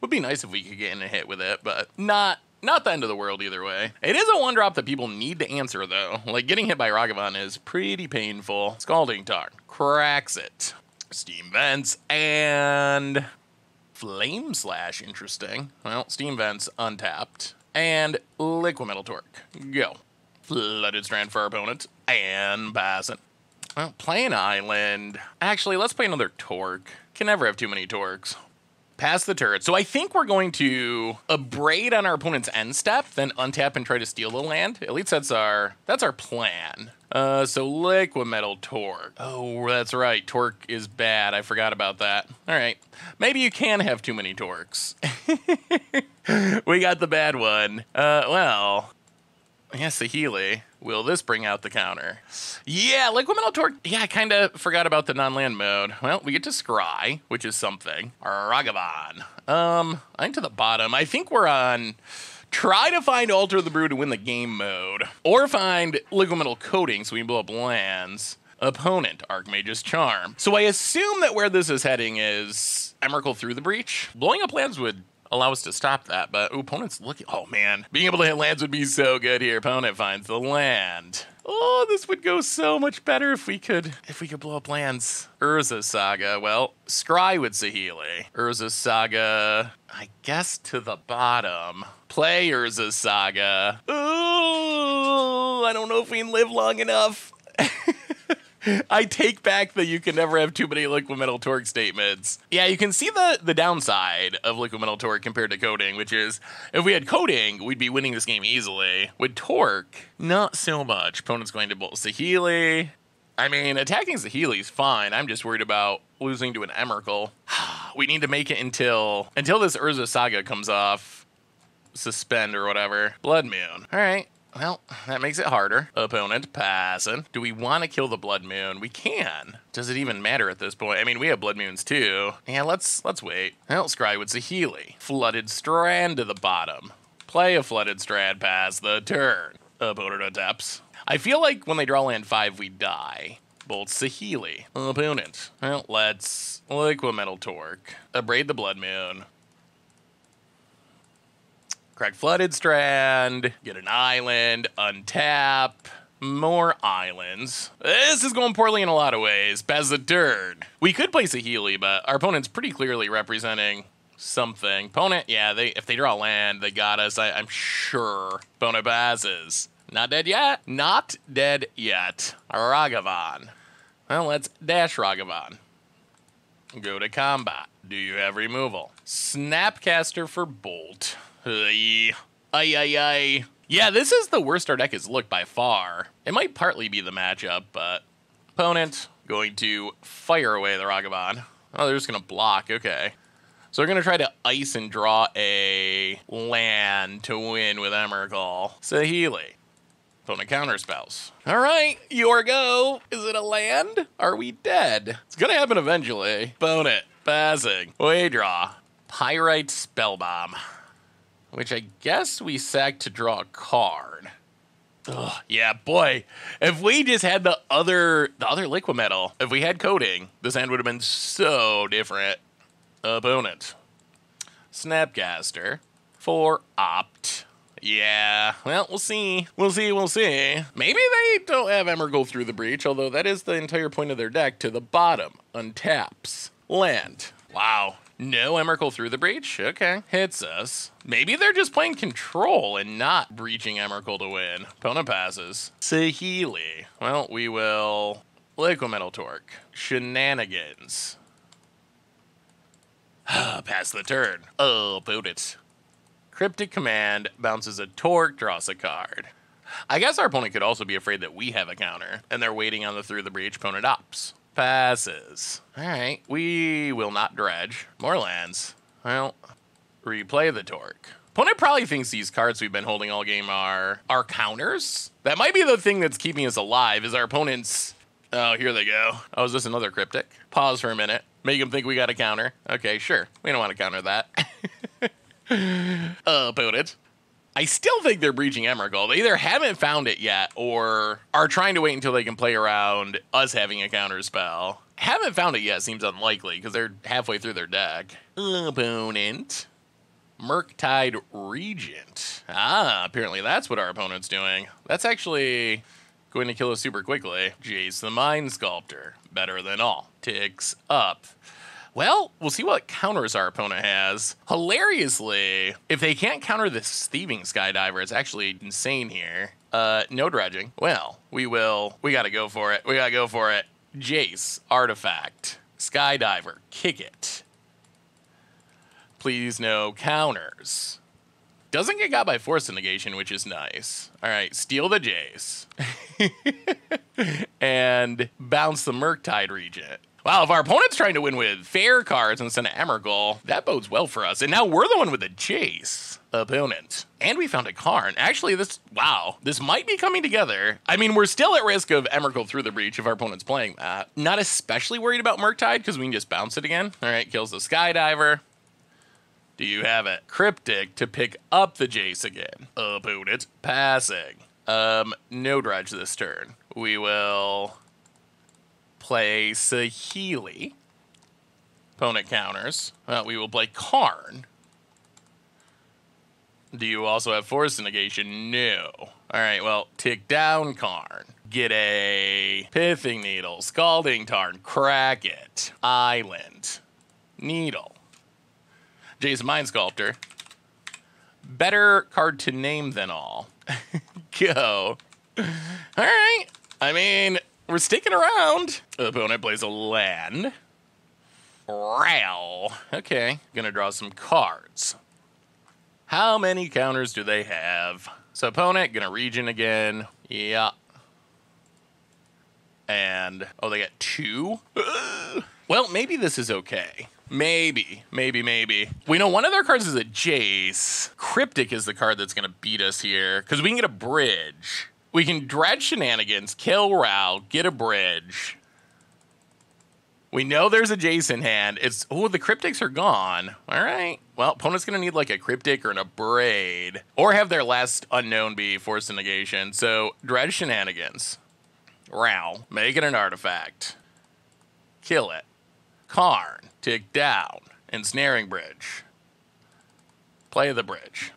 Would be nice if we could get in a hit with it, but not not the end of the world either way. It is a one drop that people need to answer though. Like getting hit by Ragavan is pretty painful. Scalding Tarn cracks it. Steam Vents and Flame Slash, interesting. Well, Steam Vents untapped. And Liquimetal Torque. Go. Flooded Strand for our opponent. And passing. Well, playing Island. Actually, let's play another Torque. Can never have too many Torques. Pass the turret. So I think we're going to abrade on our opponent's end step, then untap and try to steal the land. At least that's our that's our plan. Uh, so Liquimetal Torque. Oh, that's right. Torque is bad. I forgot about that. All right. Maybe you can have too many Torques. [laughs] we got the bad one. Uh, well, yes, the. Will this bring out the counter? Yeah, Liquimetal Torque. Yeah, I kind of forgot about the non-land mode. Well, we get to Scry, which is something. Ragavan. Um, I think to the bottom. I think we're on try to find Altar of the Brood to win the game mode, or find Liquimetal Coating so we can blow up lands. Opponent, Archmage's Charm. So I assume that where this is heading is Emrakul through the breach. Blowing up lands would allow us to stop that, but ooh, opponent's looking. Oh man, being able to hit lands would be so good here. Opponent finds the land. Oh, this would go so much better if we could if we could blow up lands. Urza Saga. Well, Scry with Saheeli. Urza Saga. I guess to the bottom. Play Urza Saga. Ooh, I don't know if we can live long enough. I take back that you can never have too many liquimetal torque statements. Yeah, you can see the the downside of liquimetal torque compared to coating, which is if we had coating, we'd be winning this game easily. With torque, not so much. Opponent's going to bolt Saheeli. I mean, attacking Saheeli's fine. I'm just worried about losing to an Emrakul. [sighs] we need to make it until until this Urza Saga comes off. Suspend or whatever. Blood Moon. All right. Well, that makes it harder. Opponent passing. Do we want to kill the Blood Moon? We can. Does it even matter at this point? I mean, we have Blood Moons too. Yeah, let's let's wait. Well, Scry with Saheeli. Flooded Strand to the bottom. Play a Flooded Strand pass the turn. Opponent attempts. I feel like when they draw land 5, we die. Bolt Saheeli. Opponent. Well, let's Liquimetal Torque. Abrade the Blood Moon. Crack Flooded Strand, get an island, untap, more islands. This is going poorly in a lot of ways. The. We could play Saheeli, but our opponent's pretty clearly representing something. Opponent, yeah, they if they draw land, they got us. I, am sure. Opponent passes. Not dead yet. Not dead yet. Ragavan. Well, let's dash Ragavan. Go to combat. Do you have removal? Snapcaster for Bolt. Ay, ay, ay. Yeah, this is the worst our deck has looked by far. It might partly be the matchup, but opponent going to fire away the Ragavan. Oh, they're just going to block. Okay. So they're going to try to ice and draw a land to win with Emrakul. Saheeli. Opponent counter spells. All right, your go. Is it a land? Are we dead? It's going to happen eventually. Opponent. Passing. We draw. Pyrite Spellbomb which I guess we sacked to draw a card. Ugh, yeah, boy. If we just had the other the other liquimetal, if we had coating, this hand would have been so different. Opponent. Snapcaster for opt. Yeah, well, we'll see. We'll see, we'll see. Maybe they don't have Emrakul through the breach, although that is the entire point of their deck to the bottom. Untaps. Land. Wow. No Emrakul through the breach? Okay. Hits us. Maybe they're just playing control and not breaching Emrakul to win. Opponent passes. Saheeli. Well, we will Liquimetal Torque. Shenanigans. Ah, pass the turn. Oh, boot it. Cryptic Command bounces a Torque, draws a card. I guess our opponent could also be afraid that we have a counter, and they're waiting on the through the breach opponent ops passes. All right, we will not dredge. More lands. Well, replay the torque. Opponent probably thinks these cards we've been holding all game are our counters. That might be the thing that's keeping us alive. Is our opponents? Oh, here they go. Oh, is this another cryptic? Pause for a minute. Make them think we got a counter. Okay, sure. We don't want to counter that. uh, [laughs] opponent. I still think they're breaching Emrakul. They either haven't found it yet or are trying to wait until they can play around us having a counter spell. Haven't found it yet seems unlikely because they're halfway through their deck. Opponent. Murktide Regent. Ah, apparently that's what our opponent's doing. That's actually going to kill us super quickly. Jace the Mind Sculptor. Better than all. Ticks up. Well, we'll see what counters our opponent has. Hilariously, if they can't counter this thieving skydiver, it's actually insane here. Uh, no dredging. Well, we will. We gotta go for it. We gotta go for it. Jace, artifact, skydiver, kick it. Please no counters. Doesn't get got by force negation, which is nice. All right, steal the Jace. [laughs] and bounce the Murktide Regent. Wow, if our opponent's trying to win with fair cards instead of Emrakul, that bodes well for us. And now we're the one with the chase opponent. And we found a Karn. Actually, this, wow, this might be coming together. I mean, we're still at risk of Emrakul through the breach if our opponent's playing that. Not especially worried about Murktide because we can just bounce it again. All right, kills the Skydiver. Do you have it? Cryptic to pick up the Jace again. Opponent passing. Um, no dredge this turn. We will play Saheeli. Opponent counters. Well, we will play Karn. Do you also have Force Negation? No. All right, well, tick down Karn. Get a Pithing Needle, Scalding Tarn, Crack It, Island, Needle. Jace the Mind Sculptor. Better card to name than all. [laughs] Go. All right. I mean, we're sticking around. Opponent plays a land. Ral. Okay, gonna draw some cards. How many counters do they have? So opponent gonna region again. Yeah. And oh, they got two. [gasps] well, maybe this is okay. Maybe, maybe, maybe. We know one of their cards is a Jace. Cryptic is the card that's gonna beat us here because we can get a bridge. We can dredge shenanigans, kill Ral, get a bridge. We know there's a Jason hand. It's oh, the cryptics are gone. All right. Well, opponent's gonna need like a cryptic or an abrade, or have their last unknown be force negation. So dredge shenanigans. Ral, make it an artifact. Kill it. Karn, tick down. Ensnaring bridge. Play the bridge.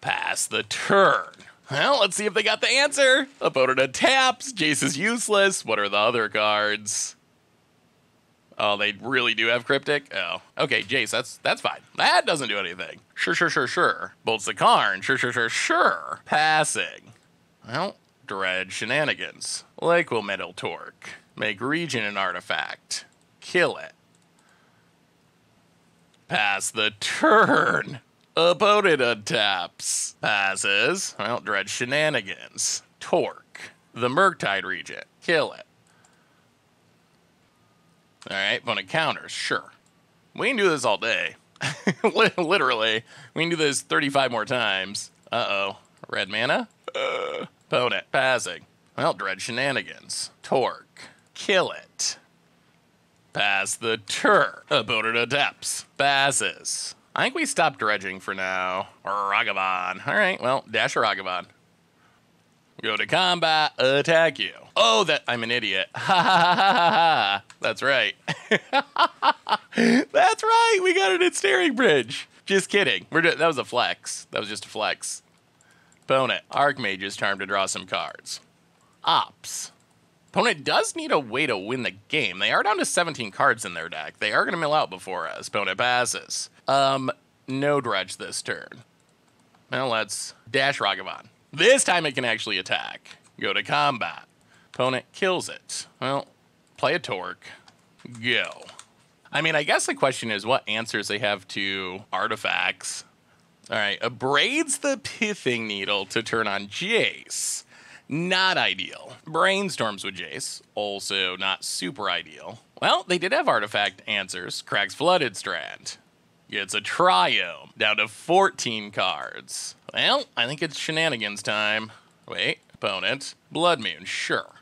Pass the turn. Well, let's see if they got the answer. Opponent taps. Jace is useless. What are the other cards? Oh, they really do have cryptic. Oh, okay, Jace, that's that's fine. That doesn't do anything. Sure, sure, sure, sure. Bolts the Karn. Sure, sure, sure, sure. Passing. Well, dredge shenanigans. Metal Torque. Make region an artifact. Kill it. Pass the turn. Opponent untaps. Passes. Well, Dredge shenanigans. Torque. The Murktide Regent. Kill it. All right, opponent counters. Sure. We can do this all day. [laughs] Literally. We can do this 35 more times. Uh oh. Red mana? Uh, opponent. Passing. Well, Dredge shenanigans. Torque. Kill it. Pass the turn. Opponent adapts. Passes. I think we stop dredging for now. Ragavan. All right, well, dash Ragavan. Go to combat, attack you. Oh, that I'm an idiot. Ha ha ha ha ha. That's right. [laughs] That's right. We got it at Ensnaring Bridge. Just kidding. We're that was a flex. That was just a flex. Opponent. Archmage's charm to draw some cards. Ops. Opponent does need a way to win the game. They are down to 17 cards in their deck. They are going to mill out before us. Opponent passes. Um, no dredge this turn. Now let's dash Ragavan. This time it can actually attack. Go to combat. Opponent kills it. Well, play a torque. Go. I mean, I guess the question is what answers they have to artifacts. All right, abrades the pithing needle to turn on Jace. Not ideal. Brainstorms with Jace, also not super ideal. Well, they did have artifact answers. Cracks Flooded Strand. Gets a Triome, down to 14 cards. Well, I think it's shenanigans time. Wait, opponent. Blood Moon, sure.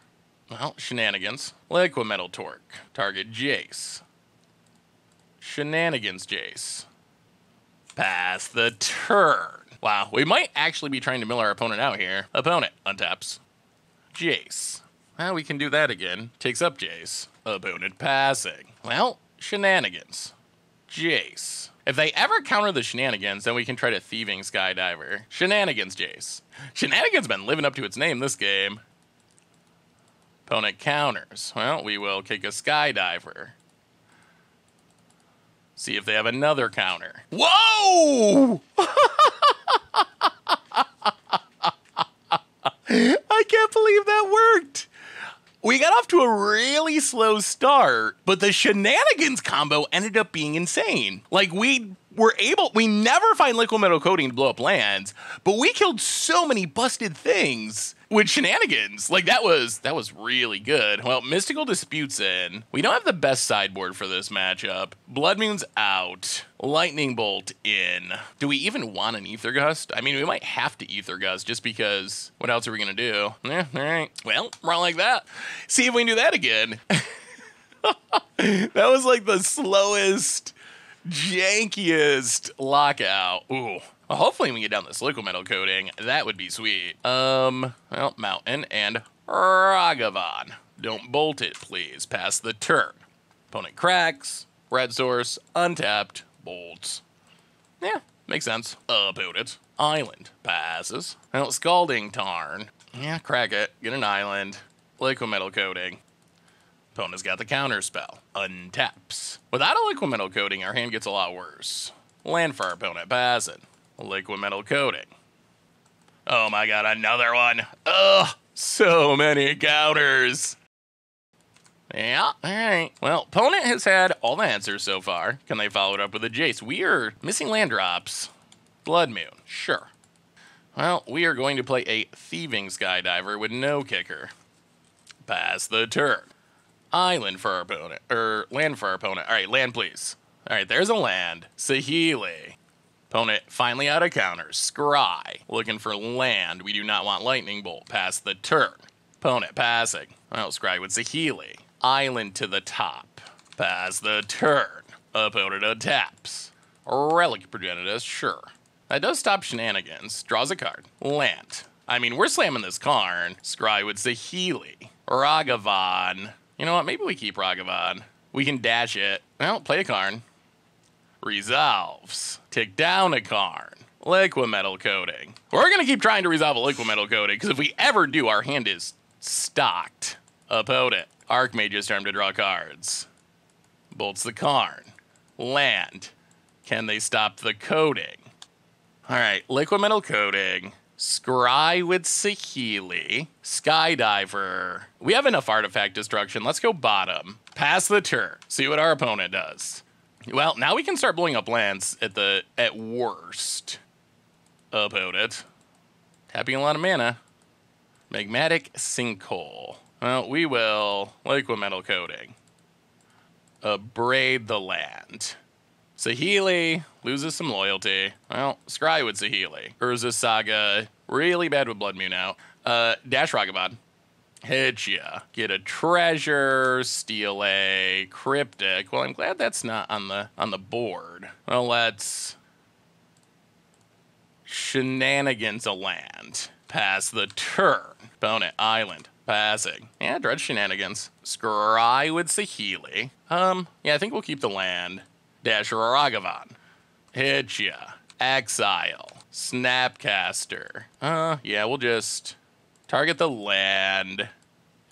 Well, shenanigans. Liquid Metal Torque. Target Jace. Shenanigans Jace. Pass the turn. Wow, we might actually be trying to mill our opponent out here. Opponent untaps. Jace. Well, we can do that again. Takes up Jace. Opponent passing. Well, shenanigans. Jace. If they ever counter the shenanigans, then we can try to thieving Skydiver. Shenanigans, Jace. Shenanigans been living up to its name this game. Opponent counters. Well, we will kick a Skydiver. See if they have another counter. Whoa! [laughs] I can't believe that worked. We got off to a really slow start, but the shenanigans combo ended up being insane. Like, we were able, we never find liquimetal coating to blow up lands, but we killed so many busted things with shenanigans. Like that was that was really good. Well, Mystical Disputes in. We don't have the best sideboard for this matchup. Blood Moon's out. Lightning Bolt in. Do we even want an Aether Gust? I mean, we might have to Aether Gust just because what else are we gonna do? Yeah, all right. Well, wrong like that. See if we can do that again. [laughs] that was like the slowest, jankiest lockout. Ooh. Well, hopefully we get down this liquimetal coating. That would be sweet. Um, well, Mountain and Ragavan. Don't bolt it, please. Pass the turn. Opponent cracks. Red source, untapped, bolts. Yeah, makes sense. About it. Island passes. Well, Scalding Tarn. Yeah, crack it. Get an island. Liquimetal coating. Opponent's got the counter spell. Untaps. Without a liquimetal coating, our hand gets a lot worse. Land for our opponent. Pass it. Liquimetal coating. Oh my god, another one. Ugh, so many counters. Yeah, alright. Well, opponent has had all the answers so far. Can they follow it up with a Jace? We are missing land drops. Blood Moon, sure. Well, we are going to play a Thieving Skydiver with no kicker. Pass the turn. Island for our opponent, or land for our opponent. Alright, land please. Alright, there's a land. Saheeli. Opponent finally out of counters. Scry. Looking for land. We do not want Lightning Bolt. Pass the turn. Opponent passing. Well, Scry with Saheeli. Island to the top. Pass the turn. Opponent taps. Relic Progenitus, sure. That does stop shenanigans. Draws a card. Land. I mean, we're slamming this card. Scry with Saheeli. Ragavan. You know what? Maybe we keep Ragavan. We can dash it. Well, play a Karn. Resolves. Take down a Karn. Liquimetal coating. We're gonna keep trying to resolve a liquimetal coating, because if we ever do, our hand is stocked. Opponent. Archmage's turn to draw cards. Bolts the Karn. Land. Can they stop the coating? Alright, liquimetal coating. Scry with Saheeli. Skydiver. We have enough artifact destruction. Let's go bottom. Pass the turn. See what our opponent does. Well, now we can start blowing up lands at the at worst. Opponent. Tapping a lot of mana. Magmatic Sinkhole. Well, we will Liquimetal coating. Abrade the land. Saheeli loses some loyalty. Well, Scry with Saheeli. Urza Saga, really bad with Blood Moon out. Uh, Dash Ragavan. Hit ya. Get a treasure, steal a cryptic. Well, I'm glad that's not on the on the board. Well, let's shenanigans a land. Pass the turn. Opponent island. Passing. Yeah, Dredge Shenanigans. Scry with Saheeli. Um, yeah, I think we'll keep the land. Dash Ragavan. Hit ya. Exile. Snapcaster. Uh, yeah, we'll just target the land.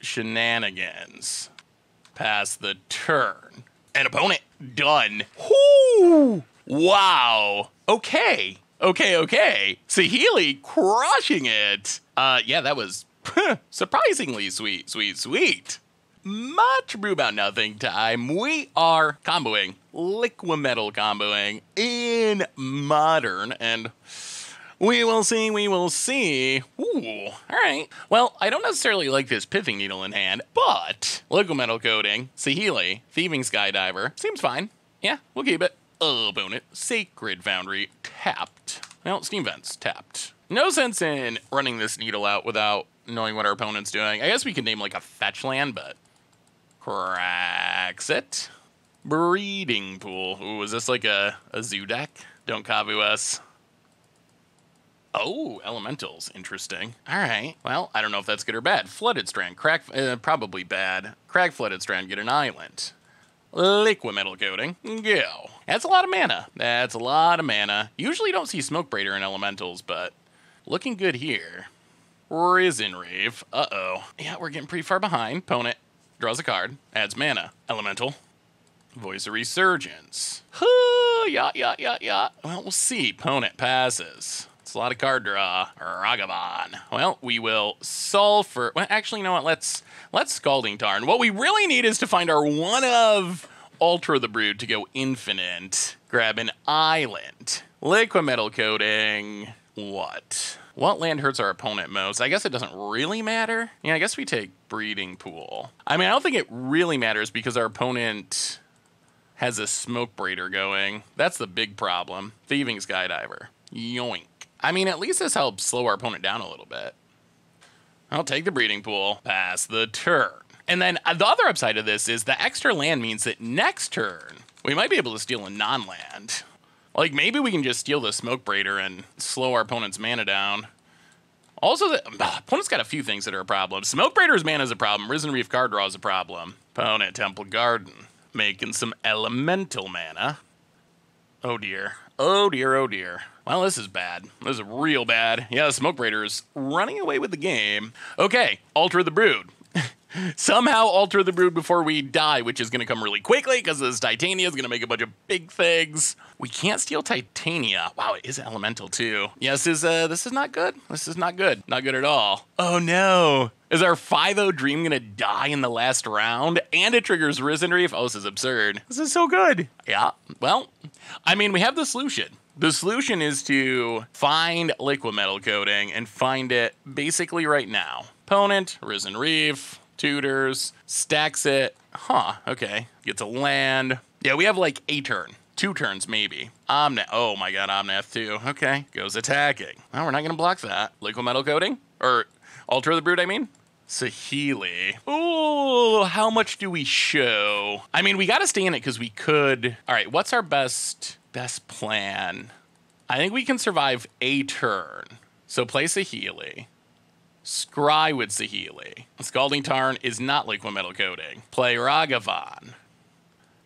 Shenanigans. Pass the turn. An opponent. Done. Whoo! Wow. Okay. Okay, okay. Saheeli crushing it. Uh, yeah, that was [laughs] surprisingly sweet, sweet, sweet. Much brew about nothing time. We are comboing, liquimetal comboing in modern, and we will see, we will see. Ooh, all right. Well, I don't necessarily like this pithing needle in hand, but liquimetal coating, Saheeli, thieving skydiver, seems fine. Yeah, we'll keep it. Bonnet, sacred foundry, tapped. Well, steam vents, tapped. No sense in running this needle out without knowing what our opponent's doing. I guess we could name like a fetch land, but cracks it. Breeding pool. Ooh, is this like a, a zoo deck? Don't copy us. Oh, elementals. Interesting. All right. Well, I don't know if that's good or bad. Flooded Strand. Crack, uh, probably bad. Crack Flooded Strand, get an island. Liquimetal coating. Go. That's a lot of mana. That's a lot of mana. Usually don't see Smoke Braider in elementals, but looking good here. Risen Reef. Uh-oh. Yeah, we're getting pretty far behind. Opponent draws a card, adds mana. Elemental. Voice of Resurgence. Yacht, yacht, yacht, yacht. Well, we'll see. Opponent passes. It's a lot of card draw. Ragavan. Well, we will Sulfur. Well, actually, you know what? Let's let's Scalding Tarn. What we really need is to find our one of Altar the Brood to go infinite. Grab an island. Liquimetal coating. What? What land hurts our opponent most? I guess it doesn't really matter. Yeah, I guess we take Breeding Pool. I mean, I don't think it really matters because our opponent has a Smoke Braider going. That's the big problem. Thieving Skydiver. Yoink. I mean, at least this helps slow our opponent down a little bit. I'll take the Breeding Pool. Pass the turn. And then uh, the other upside of this is the extra land means that next turn, we might be able to steal a non-land. Like, maybe we can just steal the Smoke Braider and slow our opponent's mana down. Also, the opponent's got a few things that are a problem. Smoke Braider's mana is a problem. Risen Reef card draw is a problem. Opponent Temple Garden making some elemental mana. Oh dear. Oh dear, oh dear. Well, this is bad. This is real bad. Yeah, Smoke Braider's running away with the game. Okay, Altar the Brood. Somehow altar the brood before we die, which is going to come really quickly because this Titania is going to make a bunch of big things. We can't steal Titania. Wow, it is elemental too. Yes, is uh, this is not good. This is not good. Not good at all. Oh no. Is our 5-0 Dream going to die in the last round? And it triggers Risen Reef? Oh, this is absurd. This is so good. Yeah, well, I mean, we have the solution. The solution is to find liquimetal Coating and find it basically right now. Opponent, Risen Reef, tutors, stacks it. Huh, okay. Gets a land. Yeah, we have like a turn. Two turns, maybe. Omnath. Oh my god, Omnath too. Okay. Goes attacking. Oh, we're not gonna block that. Liquimetal coating? Or altar the brood, I mean? Saheeli. Ooh, how much do we show? I mean, we gotta stay in it because we could. All right, what's our best best plan? I think we can survive a turn. So play Saheeli. Scry with Saheeli. Scalding Tarn is not liquimetal Coating. Play Ragavan.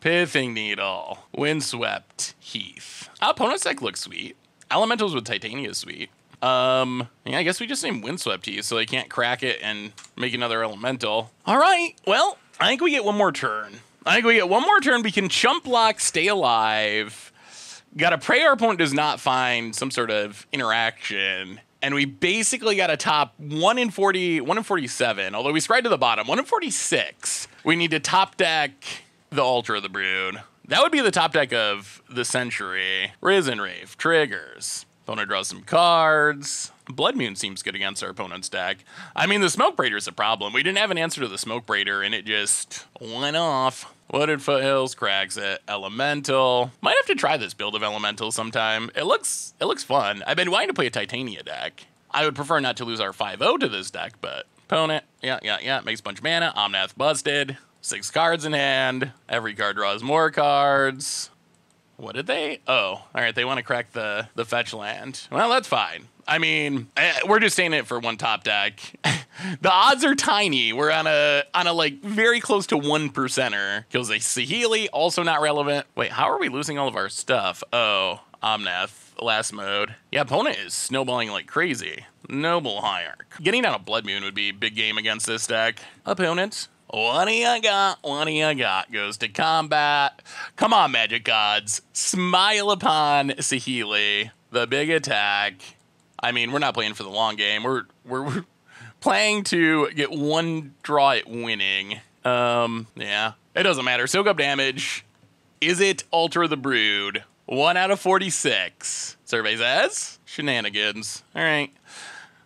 Pithing Needle. Windswept Heath. Opponent's deck looks sweet. Elementals with Titania sweet. Um, yeah, I guess we just named Windswept Heath so they can't crack it and make another elemental. All right, well, I think we get one more turn. I think we get one more turn. We can chump block, stay alive. Gotta pray our opponent does not find some sort of interaction and we basically got a top 1 in 40, 1 in 47, although we spread to the bottom, 1 in 46. We need to top deck the Altar of the Brood. That would be the top deck of the century. Risen Reef, triggers. Opponent draws some cards. Blood Moon seems good against our opponent's deck. I mean, the Smoke Braider's a problem. We didn't have an answer to the Smoke Braider, and it just went off. Wooded Foothills cracks it. Uh, Elemental. Might have to try this build of Elemental sometime. It looks it looks fun. I've been wanting to play a Titania deck. I would prefer not to lose our 5-0 to this deck, but opponent, yeah, yeah, yeah, makes a bunch of mana. Omnath busted. Six cards in hand. Every card draws more cards. What did they? Oh, all right. They want to crack the the fetch land. Well, that's fine. I mean, eh, we're just saying it for one top deck. [laughs] the odds are tiny. We're on a on a like very close to one percenter. Kills a Saheeli, also not relevant. Wait, how are we losing all of our stuff? Oh, Omnath, last mode. Yeah, opponent is snowballing like crazy. Noble Hierarch. Getting down a Blood Moon would be big game against this deck. Opponent, what do you got? What do you got? Goes to combat. Come on, Magic Gods. Smile upon Saheeli. The big attack. I mean, we're not playing for the long game. We're we're, we're playing to get one draw at winning. Um, yeah. It doesn't matter. Soak up damage. Is it Altar the Brood? One out of 46. Survey says shenanigans. All right.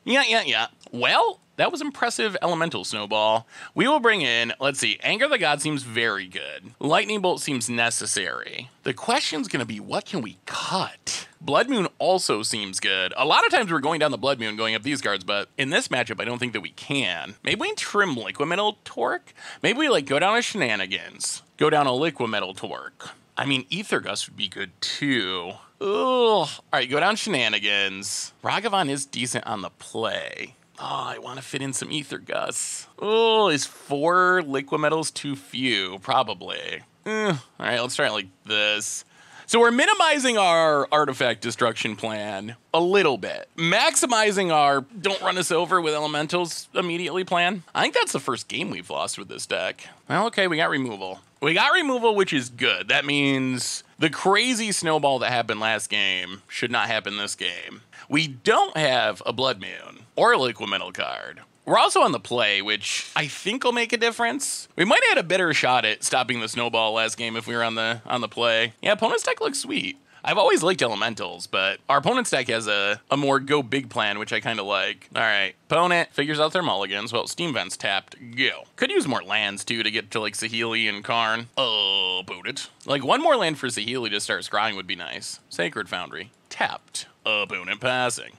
Yeah, yeah, yeah. Well, that was impressive elemental snowball. We will bring in, let's see, Anger the God seems very good. Lightning Bolt seems necessary. The question's gonna be what can we cut? Blood Moon also seems good. A lot of times we're going down the Blood Moon going up these cards, but in this matchup, I don't think that we can. Maybe we trim Liquimetal Torque? Maybe we like go down a Shenanigans. Go down a Liquid Liquimetal Torque. I mean, Aether Gust would be good too. Ugh. All right, go down Shenanigans. Ragavan is decent on the play. Oh, I want to fit in some Aether Gust. Oh, is four liquimetals too few? Probably. Eh, all right, let's try it like this. So we're minimizing our artifact destruction plan a little bit, maximizing our don't run us over with elementals immediately plan. I think that's the first game we've lost with this deck. Well, okay, we got removal. We got removal, which is good. That means the crazy snowball that happened last game should not happen this game. We don't have a Blood Moon or a Liquimetal card. We're also on the play, which I think will make a difference. We might have had a better shot at stopping the snowball last game if we were on the on the play. Yeah, opponent's deck looks sweet. I've always liked elementals, but our opponent's deck has a, a more go big plan, which I kind of like. All right, opponent figures out their mulligans. Well, Steam Vent's tapped. Go. Could use more lands, too, to get to, like, Saheeli and Karn. Oh, boot it. Like, one more land for Saheeli to start scrying would be nice. Sacred Foundry. Tapped. Opponent passing.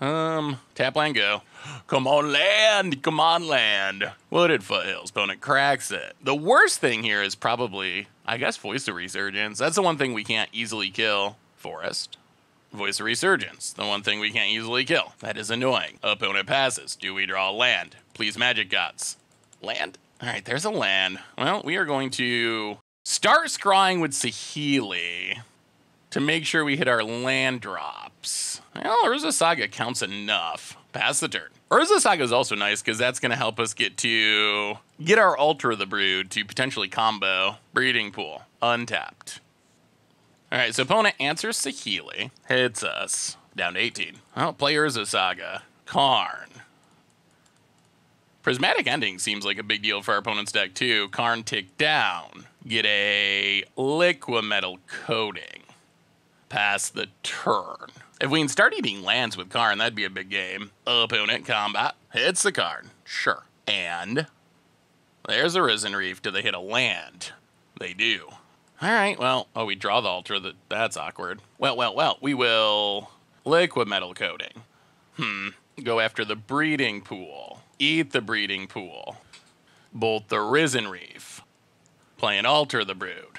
Um, tap land go. Come on, land. Come on, land. Wooded foothills. Opponent cracks it. The worst thing here is probably, I guess, Voice of Resurgence. That's the one thing we can't easily kill. Forest. Voice of Resurgence, the one thing we can't easily kill. That is annoying. Opponent passes. Do we draw land? Please, Magic Gods. Land? All right, there's a land. Well, we are going to start scrying with Saheeli to make sure we hit our land drops. Well, Urza Saga counts enough. Pass the turn. Urza Saga is also nice because that's going to help us get to get our of the Brood to potentially combo Breeding Pool untapped. All right, so opponent answers Saheeli, hits us down to 18. Well, play Urza Saga, Karn. Prismatic Ending seems like a big deal for our opponent's deck too. Karn tick down, get a Liquimetal Coating, pass the turn. If we can start eating lands with Karn, that'd be a big game. Opponent combat hits the Karn, sure. And there's a Risen Reef. Do they hit a land? They do. All right, well, oh, we draw the altar. That That's awkward. Well, well, well, we will liquimetal Coating. Hmm, go after the breeding pool. Eat the breeding pool. Bolt the Risen Reef. Play an Altar the Brood.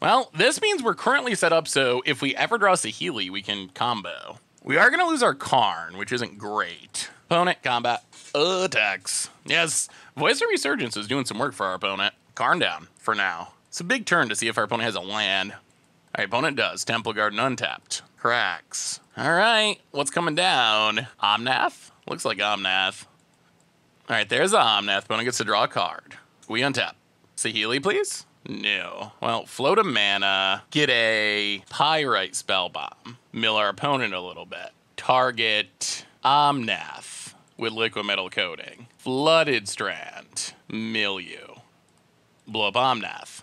Well, this means we're currently set up so if we ever draw Saheeli, we can combo. We are going to lose our Karn, which isn't great. Opponent, combat, attacks. Yes, Voice of Resurgence is doing some work for our opponent. Karn down for now. It's a big turn to see if our opponent has a land. Our opponent does. Temple Garden untapped. Cracks. All right, what's coming down? Omnath? Looks like Omnath. All right, there's the Omnath. Opponent gets to draw a card. We untap. Saheeli, please? No. Well, float a mana, get a Pyrite spell bomb, mill our opponent a little bit. Target Omnath with liquimetal Coating. Flooded Strand, mill you. Blow up Omnath.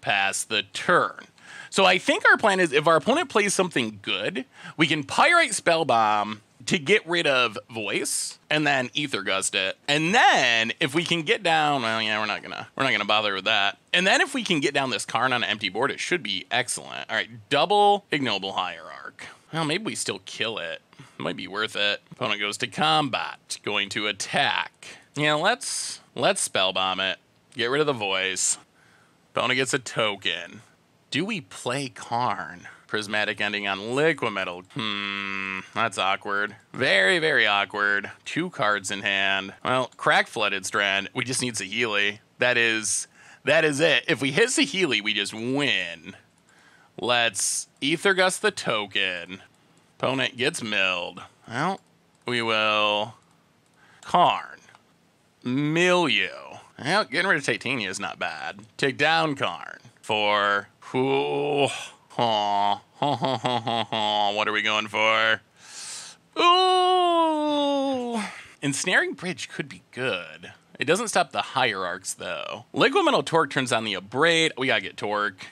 Pass the turn. So I think our plan is if our opponent plays something good, we can Pyrite Spellbomb to get rid of voice and then aether gust it. And then if we can get down, well, yeah, we're not gonna we're not gonna bother with that. And then if we can get down this Karn on an empty board, it should be excellent. All right, double ignoble hierarch. Well, maybe we still kill it. Might be worth it. Opponent goes to combat, going to attack. Yeah, let's let's spell bomb it. Get rid of the voice. Opponent gets a token. Do we play Karn? Prismatic ending on Liquimetal. Hmm, that's awkward. Very, very awkward. Two cards in hand. Well, crack flooded strand. We just need Saheeli. That is that is it. If we hit Saheeli, we just win. Let's Aether Gust the token. Opponent gets milled. Well, we will Karn. Mill you. Well, getting rid of Titania is not bad. Take down Karn for who [laughs] What are we going for? Ooh. Ensnaring Bridge could be good. It doesn't stop the hierarchs, though. Liquimetal Torque turns on the Abrade. We gotta get Torque.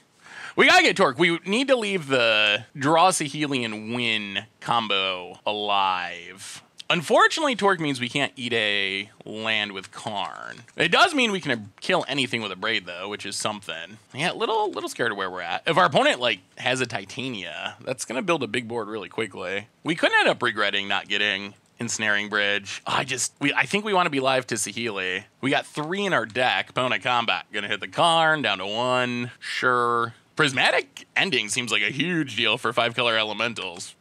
We gotta get Torque. We need to leave the draw Saheeli and win combo alive. Unfortunately, Torque means we can't eat a land with Karn. It does mean we can kill anything with a braid, though, which is something. Yeah, little little scared of where we're at. If our opponent, like, has a Titania, that's going to build a big board really quickly. We could end up regretting not getting Ensnaring Bridge. Oh, I just, we, I think we want to be live to Saheeli. We got three in our deck. Opponent combat. Gonna hit the Karn, down to one. Sure. Prismatic Ending seems like a huge deal for five color elementals.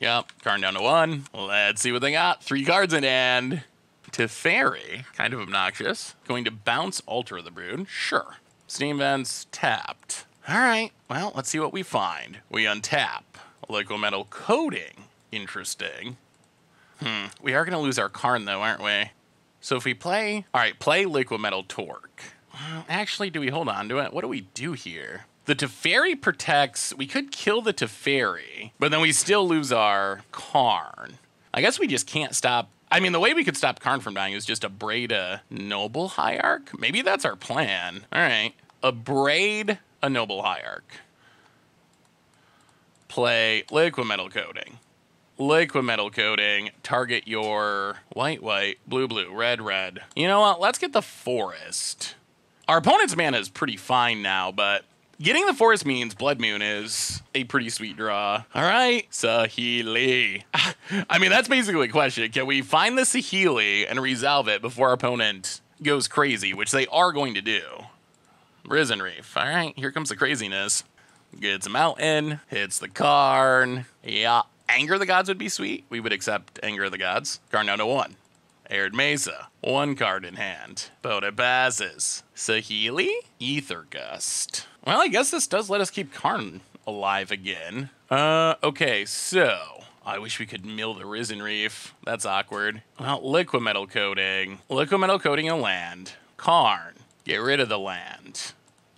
Yep, Karn down to one. Let's see what they got. Three cards in hand. Teferi, kind of obnoxious. Going to bounce Altar of the Brood. Sure. Steam Vents tapped. All right, well, let's see what we find. We untap. Liquimetal Coating. Interesting. Hmm, we are going to lose our Karn, though, aren't we? So if we play... All right, play Liquimetal Torque. Actually, do we hold on to it? What do we do here? The Teferi protects. We could kill the Teferi, but then we still lose our Karn. I guess we just can't stop. I mean, the way we could stop Karn from dying is just abrade a Noble Hierarch. Maybe that's our plan. All right. Abrade a Noble Hierarch. Play liquimetal Coating. Liquimetal Coating. Target your white, white, blue, blue, red, red. You know what? Let's get the Forest. Our opponent's mana is pretty fine now, but Getting the forest means Blood Moon is a pretty sweet draw. All right, Saheeli. [laughs] I mean, that's basically the question. Can we find the Saheeli and resolve it before our opponent goes crazy, which they are going to do? Risen Reef. All right, here comes the craziness. Gets a mountain, hits the Karn. Yeah. Anger of the Gods would be sweet. We would accept Anger of the Gods. Karn 1. Arid Mesa, one card in hand. Boda passes. Saheeli, Aether Gust. Well, I guess this does let us keep Karn alive again. Uh, okay, so I wish we could mill the Risen Reef. That's awkward. Well, liquimetal Coating. Liquimetal Coating a land. Karn. Get rid of the land.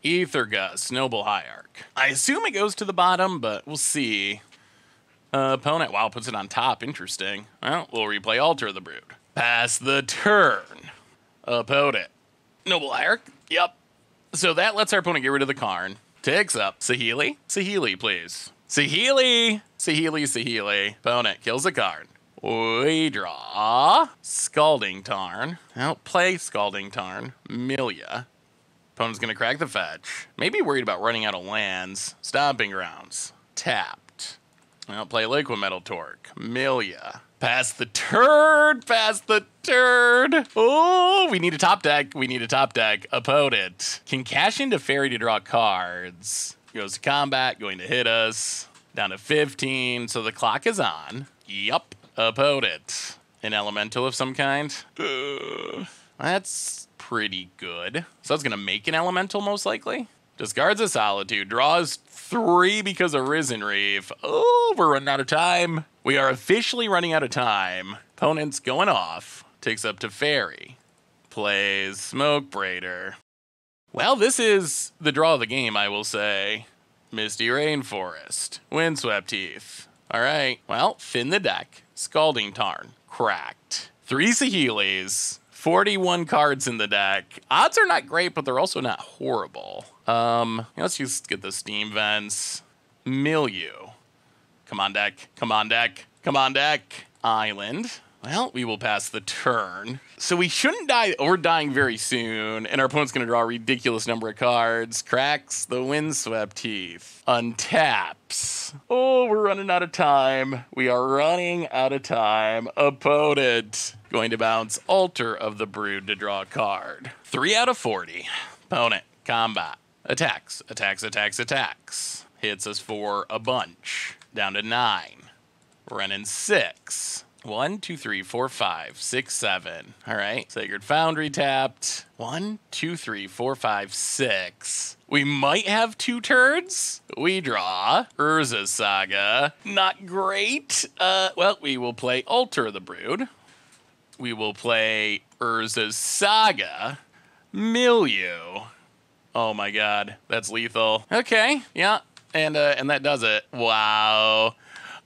Aether Gust, Noble Hierarch. I assume it goes to the bottom, but we'll see. Uh, opponent, wow, puts it on top. Interesting. Well, we'll replay Altar of the Brood. Pass the turn. Opponent. Noble Hierarch. Yep. So that lets our opponent get rid of the Karn. Takes up Saheeli. Saheeli, please. Saheeli. Saheeli, Saheeli. Opponent kills a card. We draw Scalding Tarn. Outplay Scalding Tarn. Milia. Opponent's gonna crack the fetch. Maybe worried about running out of lands. Stomping grounds. Tapped. Outplay Liquimetal Torque. Milia. Pass the turd. Pass the turd. Oh, we need a top deck. We need a top deck. Opponent can cash into fairy to draw cards. Goes to combat, going to hit us. Down to 15, so the clock is on. Yup. Opponent. An elemental of some kind. Uh, that's pretty good. So that's going to make an elemental most likely. Discards a solitude, draws three because of Risen Reef. Oh, we're running out of time. We are officially running out of time. Opponent's going off. Takes up to Fairy. Plays Smoke Braider. Well, this is the draw of the game, I will say. Misty Rainforest. Windswept Heath. All right. Well, fin the deck. Scalding Tarn. Cracked. Three Saheelis. 41 cards in the deck. Odds are not great, but they're also not horrible. Um, let's just get the Steam Vents. Milieu. Come on, deck. Come on, deck. Come on, deck. Island. Well, we will pass the turn. So we shouldn't die. We're dying very soon, and our opponent's going to draw a ridiculous number of cards. Cracks the windswept heath. Untaps. Oh, we're running out of time. We are running out of time. Opponent going to bounce Altar of the Brood to draw a card. Three out of 40. Opponent, combat. Attacks, attacks, attacks, attacks. Hits us for a bunch. Down to nine. Running six. One, two, three, four, five, six, seven. All right. Sacred Foundry tapped. One, two, three, four, five, six. We might have two turds. We draw Urza's Saga. Not great. Uh, well, we will play Altar of the Brood. We will play Urza's Saga. Milieu. Oh my god, that's lethal. Okay, yeah, and uh, and that does it. Wow.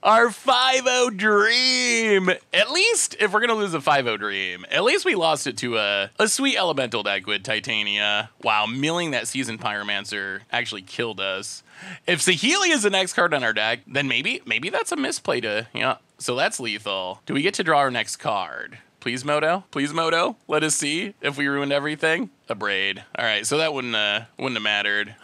Our 5-0 dream. At least if we're gonna lose a 5-0 dream, at least we lost it to a, a sweet elemental deck with Titania. Wow, milling that seasoned pyromancer actually killed us. If Saheeli is the next card on our deck, then maybe maybe that's a misplay to yeah. So that's lethal. Do we get to draw our next card? Please, Moto. Please, Moto. Let us see if we ruined everything. Abrade. All right, so that wouldn't uh, wouldn't have mattered. [sighs]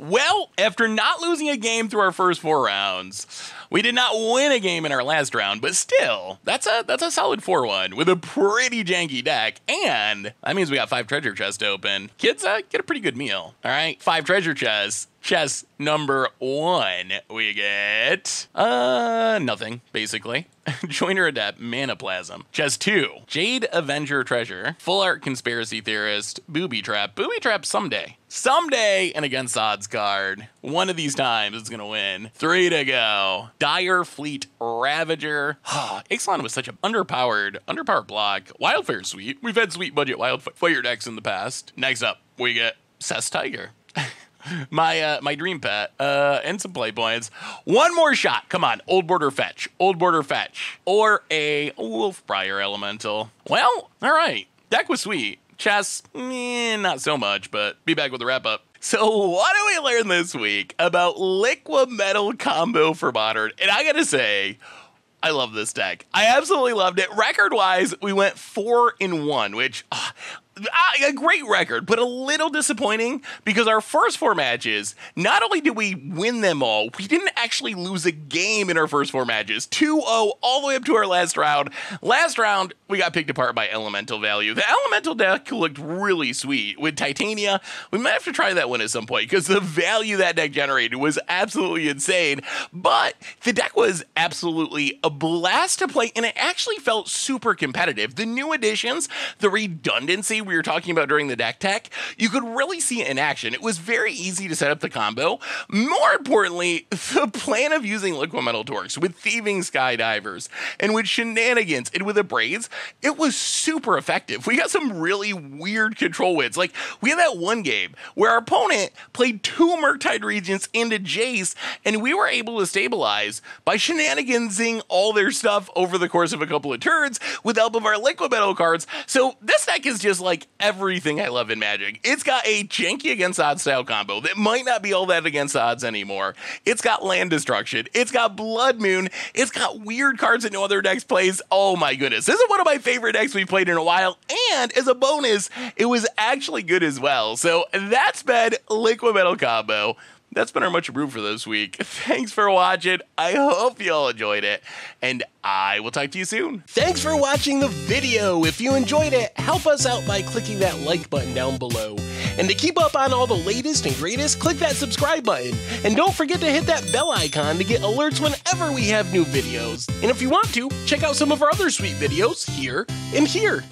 well, after not losing a game through our first four rounds, we did not win a game in our last round, but still, that's a that's a solid 4-1 with a pretty janky deck, and that means we got five treasure chests open. Kids, uh, get a pretty good meal. All right, five treasure chests. Chest number one, we get uh nothing basically. [laughs] Joiner Adept, Manaplasm. Chest two, Jade Avenger Treasure, Full Art Conspiracy Theorist, Booby Trap, Booby Trap someday. Someday, and against odds card. One of these times it's gonna win. Three to go. Dire Fleet Ravager. [sighs] Ixalan was such an underpowered, underpowered block. Wildfire sweet. We've had sweet budget wildfire decks in the past. Next up, we get Cess Tiger. [laughs] [laughs] my uh, my dream pet, uh, and some play points. One more shot. Come on, old border fetch, old border fetch, or a Wolfbriar elemental. Well, all right. Deck was sweet. Chess, eh, not so much, but be back with the wrap up. So, what do we learn this week about liquimetal combo for modern? And I gotta say, I love this deck. I absolutely loved it. Record wise, we went four in one, which uh, a great record, but a little disappointing because our first four matches, not only did we win them all, we didn't actually lose a game in our first four matches 2 0 all the way up to our last round. Last round, we got picked apart by Elemental Value. The Elemental deck looked really sweet with Titania. We might have to try that one at some point because the value that deck generated was absolutely insane. But the deck was absolutely a blast to play, and it actually felt super competitive. The new additions, the redundancy we were talking about during the deck tech, you could really see it in action. It was very easy to set up the combo. More importantly, [laughs] the plan of using Liquimetal Torques with Thieving Skydivers and with Shenanigans and with Abrades, it was super effective. We got some really weird control wins. Like, we had that one game where our opponent played two Murktide Regents into Jace, and we were able to stabilize by shenanigansing all their stuff over the course of a couple of turns with help of our Liquid Metal cards. So, this deck is just like everything I love in Magic. It's got a janky against odds style combo that might not be all that against odds anymore. It's got land destruction. It's got Blood Moon. It's got weird cards that no other decks plays. Oh my goodness. This is one of my favorite decks we've played in a while. And as a bonus, it was actually good as well. So that's been Liquimetal Combo that's been our much improved for this week. [laughs] Thanks for watching. I hope you all enjoyed it, and I will talk to you soon. Thanks for watching the video. If you enjoyed it, help us out by clicking that like button down below. And to keep up on all the latest and greatest, click that subscribe button. And don't forget to hit that bell icon to get alerts whenever we have new videos. And if you want to, check out some of our other sweet videos here and here.